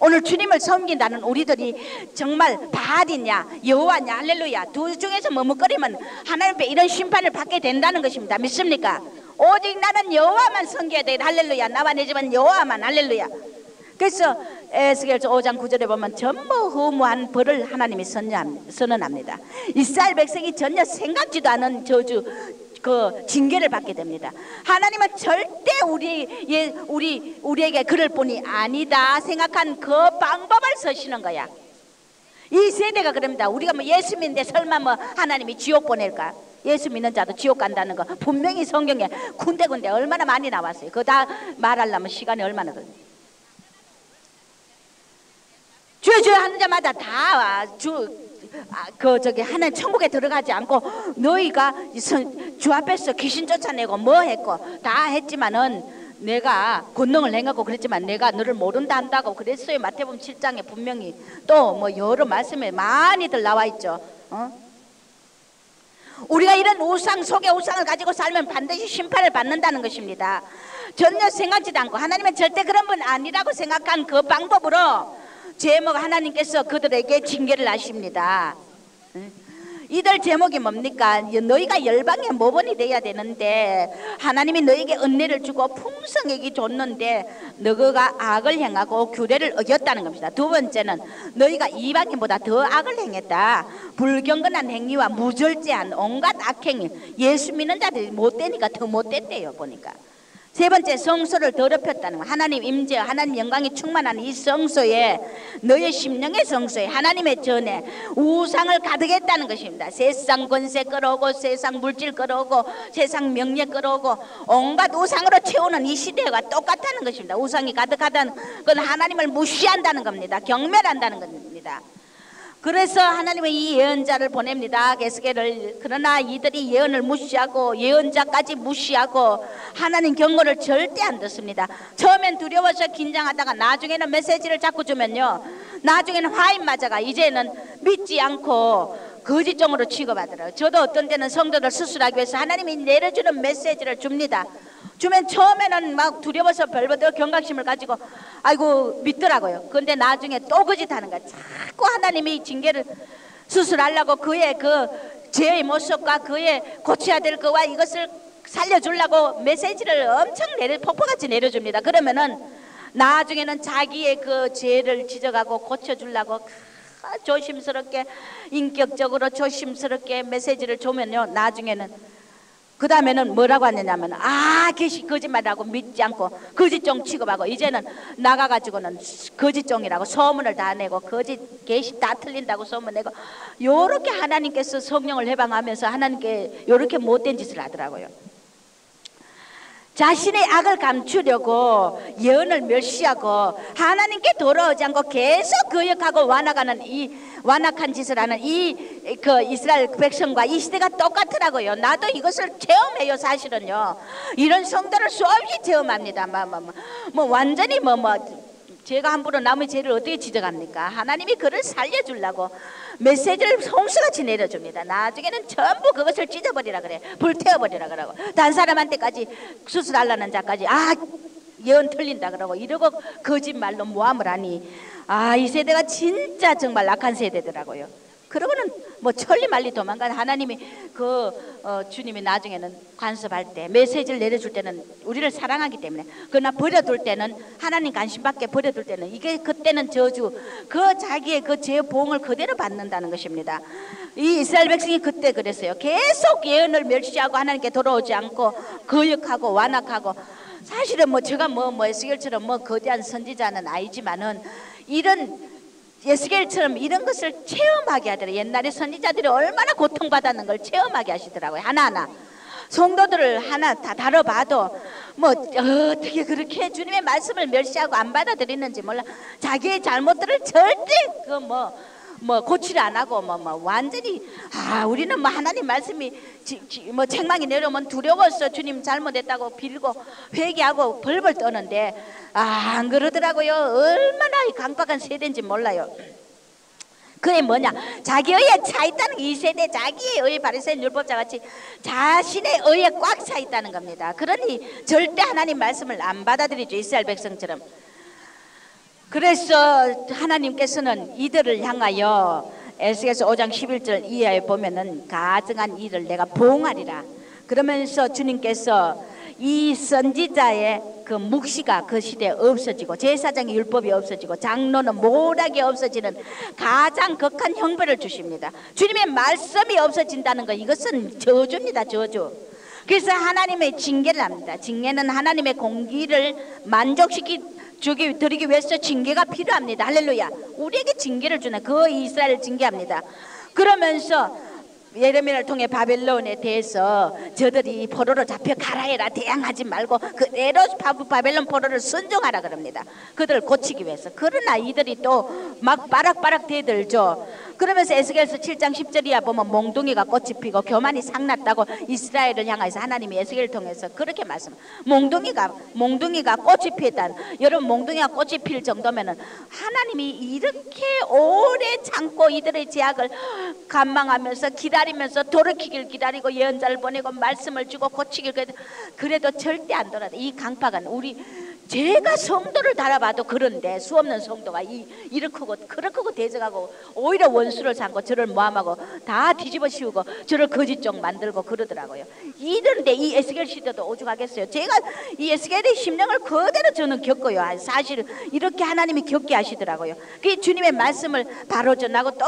오늘 주님을 섬긴다는 우리들이 정말 바알이냐 여호와냐 할렐루야 두 중에서 머뭇거리면 하나님 앞에 이런 심판을 받게 된다는 것입니다. 믿습니까? 오직 나는 여호와만 섬겨야 돼 할렐루야 나와 내 집은 여호와만 할렐루야 그래서 에스겔서 5장 9절에 보면 전부 허무한 벌을 하나님이 선언합- 선언합니다. 이스라엘 백성이 전혀 생각지도 않은 저주 그 징계를 받게 됩니다. 하나님은 절대 우리 예, 우리 우리에게 그럴 뿐이 아니다 생각한 그 방법을 쓰시는 거야. 이 세대가 그럽니다. 우리가 뭐 예수 믿는데 설마 뭐 하나님이 지옥 보낼까? 예수 믿는 자도 지옥 간다는 거 분명히 성경에 군데군데 얼마나 많이 나왔어요. 그거 다 말하려면 시간이 얼마나 걸려. 주여 주여 하는 자마다 다주그 저기 하나님 천국에 들어가지 않고 너희가 주 앞에서 귀신 쫓아내고 뭐 했고 다 했지만은 내가 권능을 행하고 그랬지만 내가 너를 모른다 한다고 그랬어요 마태복음 7장에 분명히 또 뭐 여러 말씀에 많이들 나와 있죠 어? 우리가 이런 우상 속의 우상을 가지고 살면 반드시 심판을 받는다는 것입니다. 전혀 생각지도 않고 하나님은 절대 그런 분 아니라고 생각한 그 방법으로 제목 하나님께서 그들에게 징계를 하십니다. 응? 이들 제목이 뭡니까? 너희가 열방의 모범이 돼야 되는데 하나님이 너에게 은혜를 주고 풍성하게 줬는데 너가 악을 행하고 규례를 어겼다는 겁니다. 두 번째는 너희가 이방인보다 더 악을 행했다. 불경건한 행위와 무절제한 온갖 악행위. 예수 믿는 자들이 못되니까 더 못됐대요 보니까. 세 번째 성소를 더럽혔다는 거. 하나님 임재, 하나님 영광이 충만한 이 성소에 너의 심령의 성소에 하나님의 전에 우상을 가득했다는 것입니다. 세상 권세 끌어오고 세상 물질 끌어오고 세상 명예 끌어오고 온갖 우상으로 채우는 이 시대가 똑같다는 것입니다. 우상이 가득하다는 건 하나님을 무시한다는 겁니다. 경멸한다는 겁니다. 그래서 하나님은 이 예언자를 보냅니다. 게스게를 그러나 이들이 예언을 무시하고 예언자까지 무시하고 하나님 경고를 절대 안 듣습니다. 처음엔 두려워서 긴장하다가 나중에는 메시지를 자꾸 주면요. 나중에는 화인 맞아가 이제는 믿지 않고 거짓종으로 취급하더라고요. 저도 어떤 때는 성도들 수술하기 위해서 하나님이 내려주는 메시지를 줍니다. 주면 처음에는 막 두려워서 별보다 경각심을 가지고 아이고 믿더라고요. 그런데 나중에 또 거짓하는 거야. 자꾸 하나님이 징계를 수술하려고 그의 그 죄의 모습과 그의 고쳐야 될 거와 이것을 살려주려고 메시지를 엄청 내려 폭포같이 내려줍니다. 그러면은 나중에는 자기의 그 죄를 지적하고 고쳐주려고 조심스럽게 인격적으로 조심스럽게 메시지를 주면요 나중에는 그 다음에는 뭐라고 하느냐면 아 계시 거짓말이라고 믿지 않고 거짓종 취급하고 이제는 나가가지고는 거짓종이라고 소문을 다 내고 거짓 계시 다 틀린다고 소문 내고 요렇게 하나님께서 성령을 해방하면서 하나님께 요렇게 못된 짓을 하더라고요. 자신의 악을 감추려고 예언을 멸시하고 하나님께 돌아오지 않고 계속 거역하고 완악하는 이 완악한 짓을 하는 이 그 이스라엘 백성과 이 시대가 똑같더라고요. 나도 이것을 체험해요, 사실은요. 이런 성도를 수없이 체험합니다. 뭐, 뭐, 뭐, 뭐 완전히 뭐, 뭐, 제가 함부로 남의 죄를 어떻게 지적합니까? 하나님이 그를 살려주려고 메시지를 홍수같이 내려줍니다. 나중에는 전부 그것을 찢어버리라 그래. 불태워버리라 그러고. 단 사람한테까지 수술하려는 자까지 아 예언 틀린다 그러고 이러고 거짓말로 모함을 하니 아 이 세대가 진짜 정말 악한 세대더라고요. 그러고는 뭐 천리 말리 도망간 하나님이 그 어, 주님이 나중에는 관습할 때 메시지를 내려줄 때는 우리를 사랑하기 때문에 그러나 버려둘 때는 하나님 관심밖에 버려둘 때는 이게 그때는 저주 그 자기의 그 죄의 보응을 그대로 받는다는 것입니다. 이 이스라엘 백성이 그때 그랬어요. 계속 예언을 멸시하고 하나님께 돌아오지 않고 거역하고 완악하고 사실은 뭐 제가 뭐뭐 에스겔처럼 뭐 거대한 선지자는 아니지만은 이런 예스겔처럼 이런 것을 체험하게 하더라. 옛날에 선지자들이 얼마나 고통받았는 걸 체험하게 하시더라고요. 하나하나. 성도들을 하나 다 다뤄봐도 뭐 어떻게 그렇게 주님의 말씀을 멸시하고 안 받아들이는지 몰라. 자기의 잘못들을 절대 그뭐 뭐 고치를 안 하고 뭐, 뭐 완전히 아 우리는 뭐 하나님 말씀이 지, 지, 뭐 책망이 내려오면 두려워서 주님 잘못했다고 빌고 회개하고 벌벌 떠는데 아, 안 그러더라고요. 얼마나 이 강박한 세대인지 몰라요. 그게 뭐냐? 자기 의에 차 있다는 이 세대 자기의 의 바리새인 율법자 같이 자신의 의에 꽉 차 있다는 겁니다. 그러니 절대 하나님 말씀을 안 받아들이죠. 이스라엘 백성처럼 그래서 하나님께서는 이들을 향하여 에스겔서 5장 11절 이하에 보면은 가증한 일을 내가 보응하리라. 그러면서 주님께서 이 선지자의 그 묵시가 그 시대에 없어지고 제사장의 율법이 없어지고 장로는 모락이 없어지는 가장 극한 형벌을 주십니다. 주님의 말씀이 없어진다는 거 이것은 저주입니다. 저주. 그래서 하나님의 징계를 합니다. 징계는 하나님의 공기를 만족시키 주기 드리기 위해서 징계가 필요합니다. 할렐루야. 우리에게 징계를 주는 그 이스라엘을 징계합니다. 그러면서 예레미야를 통해 바벨론에 대해서 저들이 포로로 잡혀 가라 해라 대항하지 말고 그대로 바- 바벨론 포로를 순종하라 그럽니다. 그들을 고치기 위해서. 그러나 이들이 또막 바락바락 대들죠. 그러면서 에스겔서 7장 10절이야 보면 몽둥이가 꽃이 피고 교만이 상났다고 이스라엘을 향해서 하나님이 에스겔을 통해서 그렇게 말씀. 몽둥이가 몽둥이가 꽃이 피었다. 여러분 몽둥이가 꽃이 필 정도면은 하나님이 이렇게 오래 참고 이들의 제약을 감망하면서 기다리면서 돌이키길 기다리고 예언자를 보내고 말씀을 주고 고치길 그래도 절대 안 돌아다. 이 강파가 우리 제가 성도를 달아봐도 그런데 수 없는 성도가 이 이렇고 그렇고 대적하고 오히려 원수를 삼고 저를 모함하고 다 뒤집어 씌우고 저를 거짓종 만들고 그러더라고요. 이런데 이 에스겔 시대도 오죽하겠어요. 제가 이 에스겔의 심령을 그대로 저는 겪어요. 아, 사실 이렇게 하나님이 겪게 하시더라고요. 그 주님의 말씀을 바로 전하고 또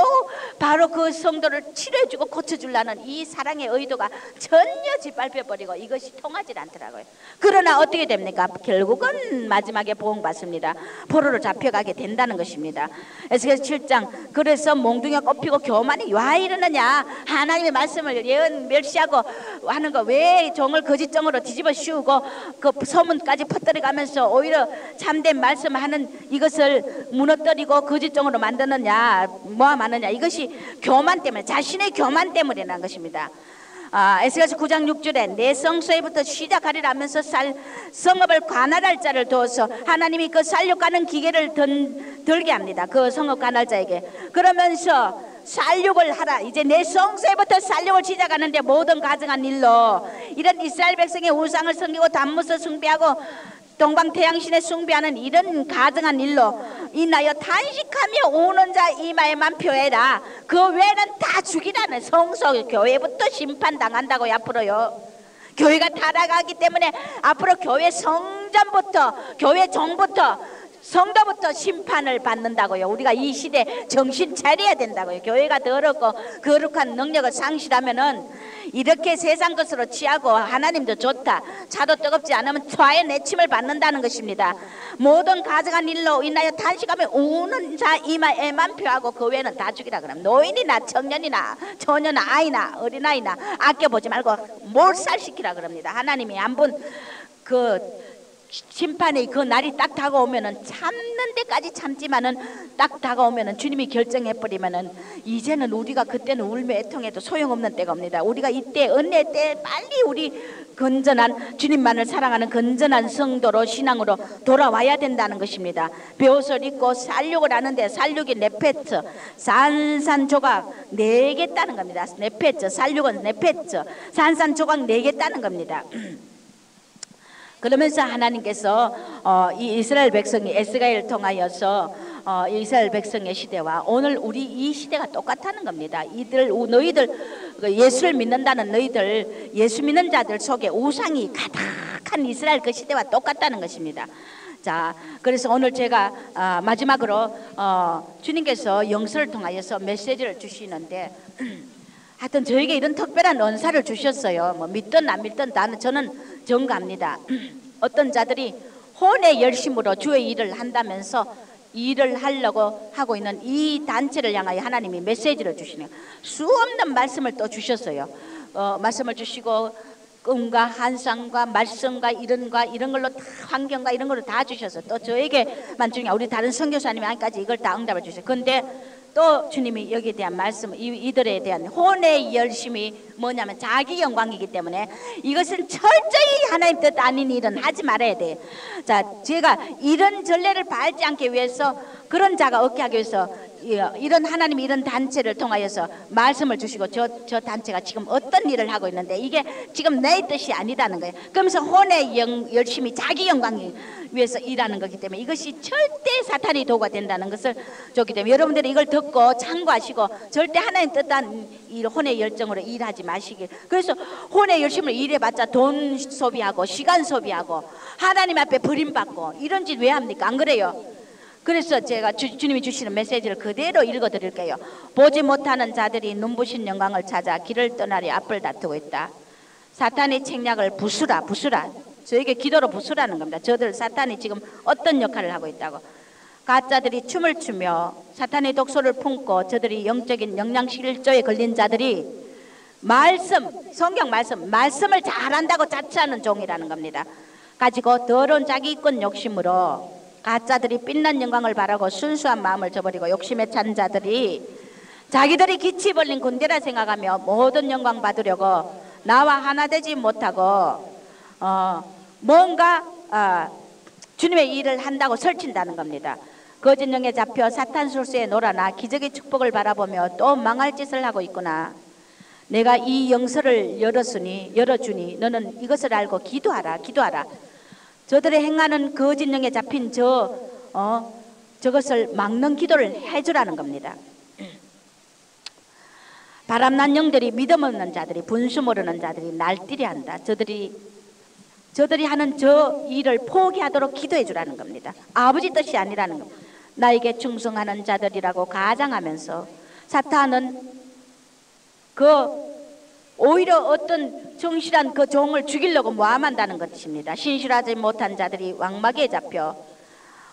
바로 그 성도를 치료해주고 고쳐주려는 이 사랑의 의도가 전혀 짓밟혀 버리고 이것이 통하지 않더라고요. 그러나 어떻게 됩니까? 결국은 마지막에 보응받습니다. 포로로 잡혀가게 된다는 것입니다. 에스겔 7장 그래서 몽둥이가 꼽히고 교만이 와 이러느냐 하나님의 말씀을 예언 멸시하고 하는 거 왜 종을 거짓정으로 뒤집어 씌우고 그 소문까지 퍼뜨려가면서 오히려 참된 말씀하는 이것을 무너뜨리고 거짓정으로 만드느냐 모함하느냐 이것이 교만 때문에 자신의 교만 때문이라는 것입니다. 아, 에스겔서 9장 6절에 내 성소에부터 시작하리라면서 살, 성읍을 관할할 자를 두어서 하나님이 그 살육하는 기계를 던, 들게 합니다. 그 성읍 관할자에게 그러면서 살육을 하라. 이제 내 성소에부터 살육을 시작하는데 모든 가증한 일로 이런 이스라엘 백성의 우상을 섬기고 단무스 숭배하고 동방태양신에 숭배하는 이런 가증한 일로 인하여 단식하며 우는 자 이마에만 표해라. 그 외에는 다 죽이라는 성소 교회부터 심판당한다고요 앞으로요. 교회가 타락하기 때문에 앞으로 교회 성전부터 교회 종부터 성도부터 심판을 받는다고요. 우리가 이 시대 정신 차려야 된다고요. 교회가 더럽고 거룩한 능력을 상실하면은 이렇게 세상 것으로 취하고 하나님도 좋다. 차도 뜨겁지 않으면 화의 내침을 받는다는 것입니다. 모든 가정한 일로 인하여 단식하며 우는 자 이마에만 표하고 그 외에는 다 죽이라 그럼 노인이나 청년이나 처녀나 아이나 어린아이나 아껴보지 말고 몰살시키라 그럽니다. 하나님이 한분 그 심판의 그 날이 딱 다가오면은 참는 데까지 참지만은 딱 다가오면은 주님이 결정해 버리면은 이제는 우리가 그때는 울며 애통해도 소용없는 때가 옵니다. 우리가 이때 은혜 때 빨리 우리 건전한 주님만을 사랑하는 건전한 성도로 신앙으로 돌아와야 된다는 것입니다. 벼옷을 입고 살육을 하는데 살육이 네페트 산산조각 내겠다는 겁니다. 네페트 살육은 네페트 산산조각 내겠다는 겁니다. 그러면서 하나님께서 어, 이 이스라엘 백성이 에스가엘 통하여서 어, 이스라엘 백성의 시대와 오늘 우리 이 시대가 똑같다는 겁니다. 이들 우- 너희들 그 예수를 믿는다는 너희들 예수 믿는 자들 속에 우상이 가득한 이스라엘 그 시대와 똑같다는 것입니다. 자, 그래서 오늘 제가 아, 마지막으로 어, 주님께서 영서를 통하여서 메시지를 주시는데 하여튼 저에게 이런 특별한 은사를 주셨어요. 뭐 믿든 안 믿든 나는 저는 정갑니다. 어떤 자들이 혼의 열심으로 주의 일을 한다면서 일을 하려고 하고 있는 이 단체를 향하여 하나님이 메시지를 주시네요. 수 없는 말씀을 또 주셨어요. 어, 말씀을 주시고 꿈과 환상과 말씀과 이런과 이런 걸로 다 환경과 이런 걸로 다 주셔서 또 저에게만 중에 우리 다른 선교사님이 안까지 이걸 다 응답을 주셔요. 근데 또 주님이 여기에 대한 말씀, 이, 이들에 대한 혼의 열심이 뭐냐면 자기 영광이기 때문에 이것은 철저히 하나님 뜻 아닌 일은 하지 말아야 돼. 자, 제가 이런 전례를 밟지 않기 위해서 그런 자가 없게 하기 위해서 이- 이런 하나님이 이런 단체를 통하여서 말씀을 주시고 저, 저 단체가 지금 어떤 일을 하고 있는데 이게 지금 내 뜻이 아니다는 거예요. 그러면서 혼의 영, 열심히 자기 영광이 위해서 일하는 거기 때문에 이것이 절대 사탄이 도가 된다는 것을 줬기 때문에 여러분들이 이걸 듣고 참고하시고 절대 하나님 뜻한 이 혼의 열정으로 일하지 마시길. 그래서 혼의 열심으로 일해봤자 돈 소비하고 시간 소비하고 하나님 앞에 버림받고 이런 짓 왜 합니까? 안 그래요? 그래서 제가 주, 주님이 주시는 메시지를 그대로 읽어드릴게요. 보지 못하는 자들이 눈부신 영광을 찾아 길을 떠나리 앞을 다투고 있다. 사탄의 책략을 부수라 부수라 저에게 기도로 부수라는 겁니다. 저들 사탄이 지금 어떤 역할을 하고 있다고. 가짜들이 춤을 추며 사탄의 독소를 품고 저들이 영적인 영양실조에 걸린 자들이 말씀, 성경 말씀, 말씀을 잘한다고 자처하는 종이라는 겁니다. 가지고 더러운 자기 이권 욕심으로 가짜들이 빛난 영광을 바라고 순수한 마음을 저버리고 욕심에 찬 자들이 자기들이 기치 벌린 군대라 생각하며 모든 영광 받으려고 나와 하나 되지 못하고 어, 뭔가 어, 주님의 일을 한다고 설친다는 겁니다. 거짓 영에 잡혀 사탄 술수에 놀아나 기적의 축복을 바라보며 또 망할 짓을 하고 있구나. 내가 이 영서를 열었으니 열어주니 너는 이것을 알고 기도하라 기도하라. 저들의 행하는 거짓 영에 잡힌 저 어, 저것을 막는 기도를 해주라는 겁니다. 바람난 영들이 믿음 없는 자들이 분수 모르는 자들이 날뛰려 한다. 저들이 저들이 하는 저 일을 포기하도록 기도해 주라는 겁니다. 아버지 뜻이 아니라는 겁니다. 나에게 충성하는 자들이라고 가장하면서 사탄은 그 오히려 어떤 정실한 그 종을 죽이려고 모함한다는 것입니다. 신실하지 못한 자들이 왕막에 잡혀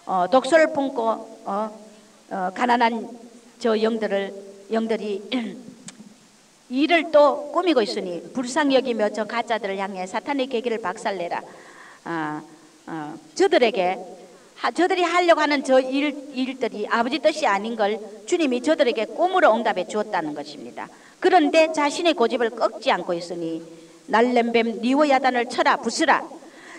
어, 독소를 품고 어, 어, 가난한 저 영들을 영들이 일을 또 꾸미고 있으니 불쌍히 여기며 저 가짜들을 향해 사탄의 계기를 박살내라. 아, 어, 저들에게 하- 저들이 하려고 하는 저 일, 일들이 아버지 뜻이 아닌 걸 주님이 저들에게 꿈으로 응답해 주었다는 것입니다. 그런데 자신의 고집을 꺾지 않고 있으니 날렘뱀 니오야단을 쳐라 부수라.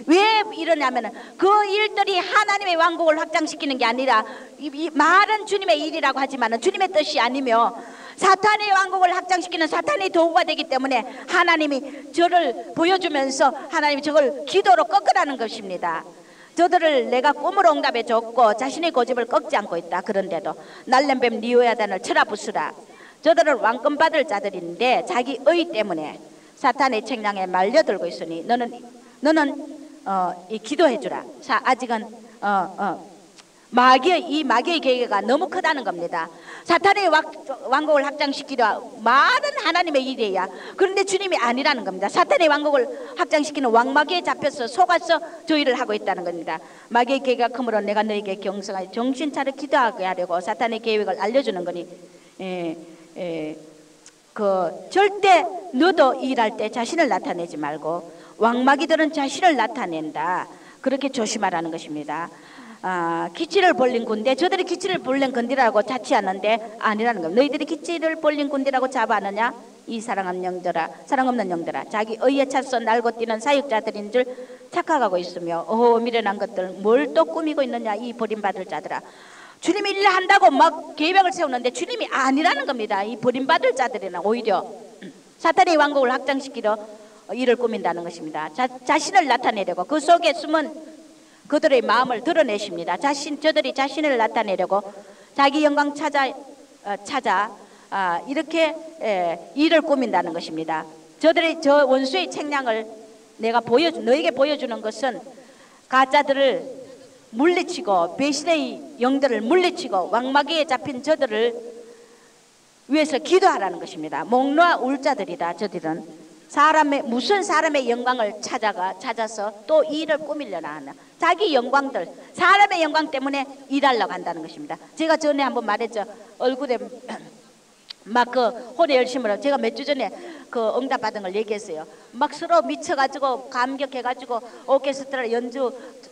왜 이러냐면은 그 일들이 하나님의 왕국을 확장시키는 게 아니라 이, 이 말은 주님의 일이라고 하지만은 주님의 뜻이 아니며 사탄의 왕국을 확장시키는 사탄의 도구가 되기 때문에 하나님이 저를 보여주면서 하나님이 저걸 기도로 꺾으라는 것입니다. 저들을 내가 꿈으로 응답해 줬고 자신의 고집을 꺾지 않고 있다. 그런데도 날렘뱀 니오야단을 쳐라 부수라. 저들은 왕권 받을 자들인데 자기 의 때문에 사탄의 책량에 말려들고 있으니 너는 너는 어, 이 기도해 주라. 자, 아직은 어, 어, 마귀의 이 마귀의 계획가 너무 크다는 겁니다. 사탄의 왕, 왕국을 확장시키려 많은 하나님의 일이야. 그런데 주님이 아니라는 겁니다. 사탄의 왕국을 확장시키는 왕마귀에 잡혀서 속아서 저 일을 하고 있다는 겁니다. 마귀의 계획가 크므로 내가 너에게 경성하여 정신 차려 기도하게 하려고 사탄의 계획을 알려주는 거니. 예, 예, 그 절대 너도 일할 때 자신을 나타내지 말고 왕마귀들은 자신을 나타낸다. 그렇게 조심하라는 것입니다. 아, 기치를 벌린 군대, 저들이 기치를 벌린 군대라고 자취하는데 아니라는 겁니다. 너희들이 기치를 벌린 군대라고 잡아느냐? 이 사랑하는 영들아, 사랑 없는 영들아, 자기 의에 차서 날고 뛰는 사육자들인 줄 착각하고 있으며, 어 미련한 것들, 뭘 또 꾸미고 있느냐? 이 버림받을 자들아. 주님이 일을 한다고 막 계획을 세우는데 주님이 아니라는 겁니다. 이 버림받을 자들이나 오히려 사탄의 왕국을 확장시키려 일을 꾸민다는 것입니다. 자, 자신을 나타내려고 그 속에 숨은 그들의 마음을 드러내십니다. 자신 저들이 자신을 나타내려고 자기 영광 찾아 어, 찾아 아, 이렇게 에, 일을 꾸민다는 것입니다. 저들의 저 원수의 책량을 내가 보여 너에게 보여주는 것은 가짜들을 물리치고 배신의 영들을 물리치고 왕마귀에 잡힌 저들을 위해서 기도하라는 것입니다. 목놓아 울 자들이다. 저들은 사람의 무슨 사람의 영광을 찾아가 찾아서 또 일을 꾸밀려나 하나 자기 영광들 사람의 영광 때문에 일하려고 한다는 것입니다. 제가 전에 한번 말했죠. 얼굴에 막 그 혼의 열심으로 제가 몇 주 전에 그 응답 받은 걸 얘기했어요. 막 서로 미쳐가지고 감격해가지고 오케스트라 연주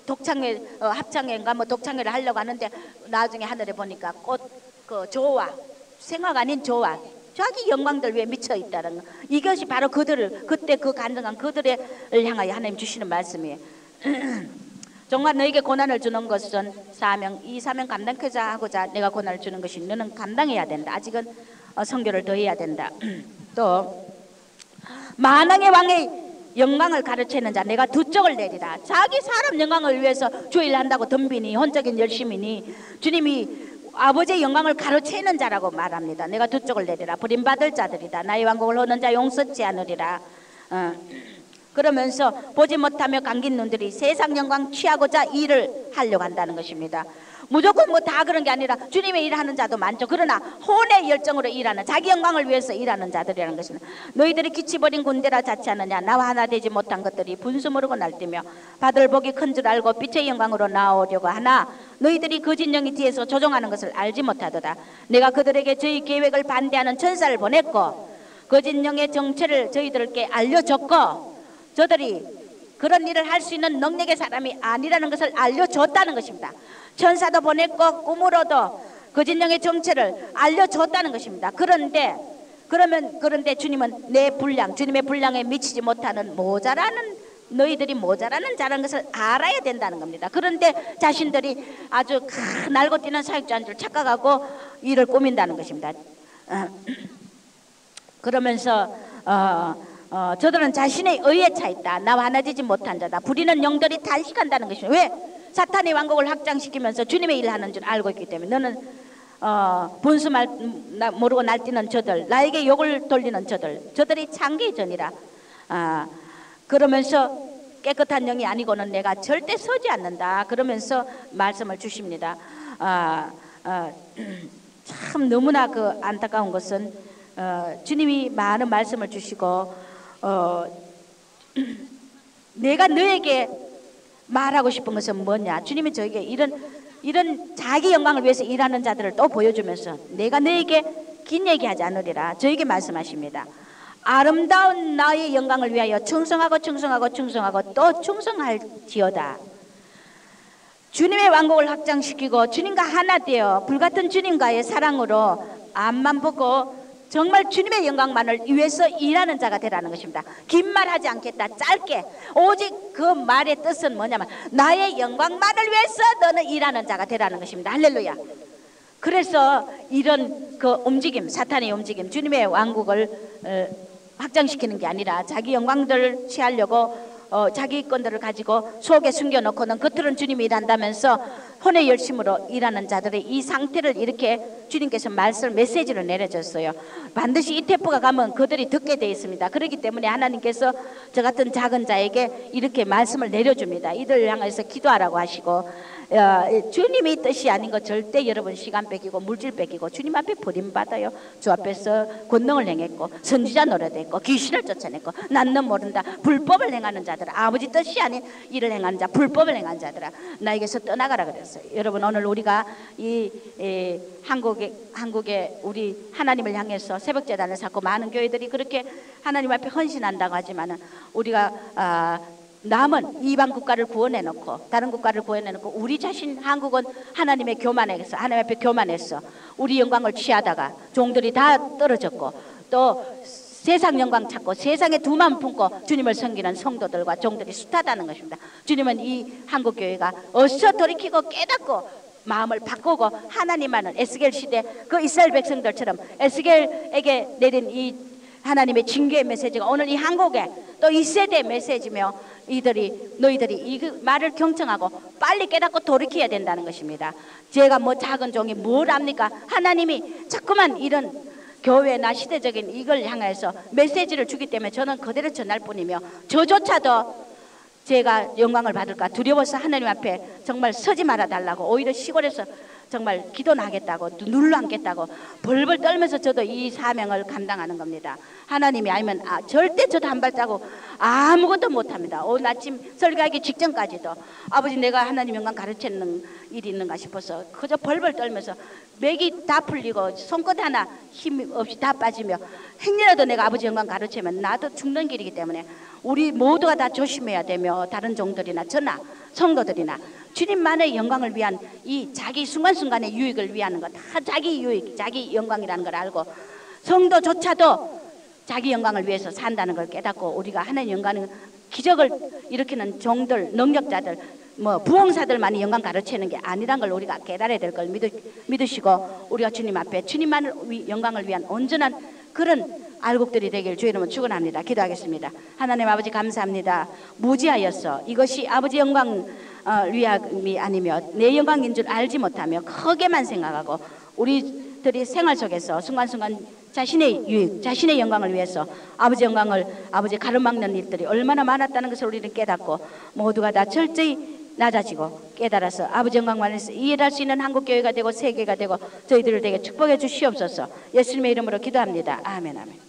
독창회 어, 합창회인가 뭐 독창회를 하려고 하는데 나중에 하늘에 보니까 꽃 그 조화 생각 아닌 조화 자기 영광들 위에 미쳐 있다는 거. 이것이 바로 그들을 그때 그 간증한 그들을 향하여 하나님 주시는 말씀이에요. 정말 너에게 고난을 주는 것은 사명 이 사명 감당하자 하고자 내가 고난을 주는 것이 너는 감당해야 된다. 아직은 어, 성교를 더 해야 된다. 또 만왕의 왕의 영광을 가르치는 자 내가 두 쪽을 내리라. 자기 사람 영광을 위해서 주일 한다고 덤비니 혼적인 열심이니 주님이 아버지의 영광을 가로채는 자라고 말합니다. 내가 두 쪽을 내리라. 버림받을 자들이다. 나의 왕국을 하는 자 용서치 않으리라. 어. 그러면서 보지 못하며 감긴 눈들이 세상 영광 취하고자 일을 하려고 한다는 것입니다. 무조건 뭐 다 그런 게 아니라 주님의 일하는 자도 많죠. 그러나 혼의 열정으로 일하는 자기 영광을 위해서 일하는 자들이라는 것입니다. 너희들이 기치버린 군대라 자치하느냐 나와 하나 되지 못한 것들이 분수 모르고 날뛰며 받을 복이 큰 줄 알고 빛의 영광으로 나오려고 하나 너희들이 거짓 영이 뒤에서 조종하는 것을 알지 못하도다. 내가 그들에게 저희 계획을 반대하는 천사를 보냈고 거짓 영의 정체를 저희들께 알려줬고 저들이 그런 일을 할 수 있는 능력의 사람이 아니라는 것을 알려줬다는 것입니다. 천사도 보냈고 꿈으로도 거짓령의 정체를 알려줬다는 것입니다. 그런데 그러면 그런데 주님은 내 분량, 주님의 분량에 미치지 못하는 모자라는 너희들이 모자라는 자라는 것을 알아야 된다는 겁니다. 그런데 자신들이 아주 큰 날고 뛰는 사역자인 줄 착각하고 일을 꾸민다는 것입니다. 어, 그러면서 어, 어, 저들은 자신의 의에 차 있다. 나와 하나되지 못한 자다. 부리는 영들이 단식한다는 것입니다. 왜? 사탄의 왕국을 확장시키면서 주님의 일을 하는 줄 알고 있기 때문에 너는 어, 분수 말, 나, 모르고 날뛰는 저들, 나에게 욕을 돌리는 저들, 저들이 창기의 전이라. 아, 그러면서 깨끗한 영이 아니고는 내가 절대 서지 않는다. 그러면서 말씀을 주십니다. 아, 아, 참 너무나 그 안타까운 것은 어, 주님이 많은 말씀을 주시고 어, 내가 너에게 말하고 싶은 것은 뭐냐? 주님이 저에게 이런 이런 자기 영광을 위해서 일하는 자들을 또 보여주면서 내가 너에게 긴 얘기하지 않으리라 저에게 말씀하십니다. 아름다운 나의 영광을 위하여 충성하고 충성하고 충성하고 또 충성할지어다. 주님의 왕국을 확장시키고 주님과 하나 되어 불같은 주님과의 사랑으로 앞만 보고 정말 주님의 영광만을 위해서 일하는 자가 되라는 것입니다. 긴 말 하지 않겠다. 짧게. 오직 그 말의 뜻은 뭐냐면 나의 영광만을 위해서 너는 일하는 자가 되라는 것입니다. 할렐루야. 그래서 이런 그 움직임, 사탄의 움직임, 주님의 왕국을 어, 확장시키는 게 아니라 자기 영광들을 취하려고 어, 자기 건들을 가지고 속에 숨겨놓고는 겉으로는 주님이 일한다면서 혼의 열심으로 일하는 자들의 이 상태를 이렇게 주님께서 말씀 메시지를 내려줬어요. 반드시 이 태포가 가면 그들이 듣게 돼 있습니다. 그렇기 때문에 하나님께서 저 같은 작은 자에게 이렇게 말씀을 내려줍니다. 이들 향해서 기도하라고 하시고 어, 주님의 뜻이 아닌 거 절대 여러분 시간 뺏기고 물질 뺏기고 주님 앞에 버림받아요. 주 앞에서 권능을 행했고 선지자 노래됐고 귀신을 쫓아냈고 난는 모른다. 불법을 행하는 자들 아버지 뜻이 아닌 일을 행하는 자 불법을 행하는 자들아 나에게서 떠나가라 그랬어요. 여러분 오늘 우리가 이 에, 한국에 한국에 우리 하나님을 향해서 새벽 재단을 쌓고 많은 교회들이 그렇게 하나님 앞에 헌신한다고 하지만은 우리가 아, 남은 이방 국가를 구원해 놓고 다른 국가를 구원해 놓고 우리 자신 한국은 하나님의 교만에서 하나님 앞에 교만했어. 우리 영광을 취하다가 종들이 다 떨어졌고 또 세상 영광 찾고 세상에 두만 품고 주님을 섬기는 성도들과 종들이 숱하다는 것입니다. 주님은 이 한국 교회가 어서 돌이키고 깨닫고 마음을 바꾸고 하나님만을 에스겔 시대 그 이스라엘 백성들처럼 에스겔에게 내린 이 하나님의 징계의 메시지가 오늘 이 한국에 또 이 세대 메시지며 이들이 너희들이 이그 말을 경청하고 빨리 깨닫고 돌이켜야 된다는 것입니다. 제가 뭐 작은 종이 뭘 압니까? 하나님이 자꾸만 이런 교회나 시대적인 이걸 향해서 메시지를 주기 때문에 저는 그대로 전할 뿐이며 저조차도 제가 영광을 받을까 두려워서 하나님 앞에 정말 서지 말아 달라고 오히려 시골에서 정말 기도나 하겠다고 눌러 앉겠다고 벌벌 떨면서 저도 이 사명을 감당하는 겁니다. 하나님이 아니면 아, 절대 저도 한 발자국 아무것도 못합니다. 오늘 아침 설교하기 직전까지도 아버지 내가 하나님 영광 가르치는 일이 있는가 싶어서 그저 벌벌 떨면서 맥이 다 풀리고 손끝 하나 힘 없이 다 빠지며 행여라도 내가 아버지 영광 가르치면 나도 죽는 길이기 때문에 우리 모두가 다 조심해야 되며 다른 종들이나 저나 성도들이나 주님만의 영광을 위한 이 자기 순간순간의 유익을 위하는 것 다 자기 유익, 자기 영광이라는 걸 알고 성도조차도 자기 영광을 위해서 산다는 걸 깨닫고 우리가 하나님 영광은 기적을 일으키는 종들, 능력자들, 뭐 부흥사들만이 영광 가르치는 게 아니란 걸 우리가 깨달아야 될 걸 믿으시고 우리가 주님 앞에 주님만을 위, 영광을 위한 온전한 그런 알곡들이 되길 주의 이름으로 축원합니다. 기도하겠습니다. 하나님 아버지 감사합니다. 무지하였어. 이것이 아버지 영광 어, 위함이 아니며 내 영광인 줄 알지 못하며 크게만 생각하고 우리들이 생활 속에서 순간순간 자신의 유익, 자신의 영광을 위해서 아버지 영광을 아버지 가로막는 일들이 얼마나 많았다는 것을 우리는 깨닫고 모두가 다 철저히 낮아지고 깨달아서 아버지 영광만에서 일할 수 있는 한국 교회가 되고 세계가 되고 저희들을 되게 축복해 주시옵소서. 예수님의 이름으로 기도합니다. 아멘 아멘.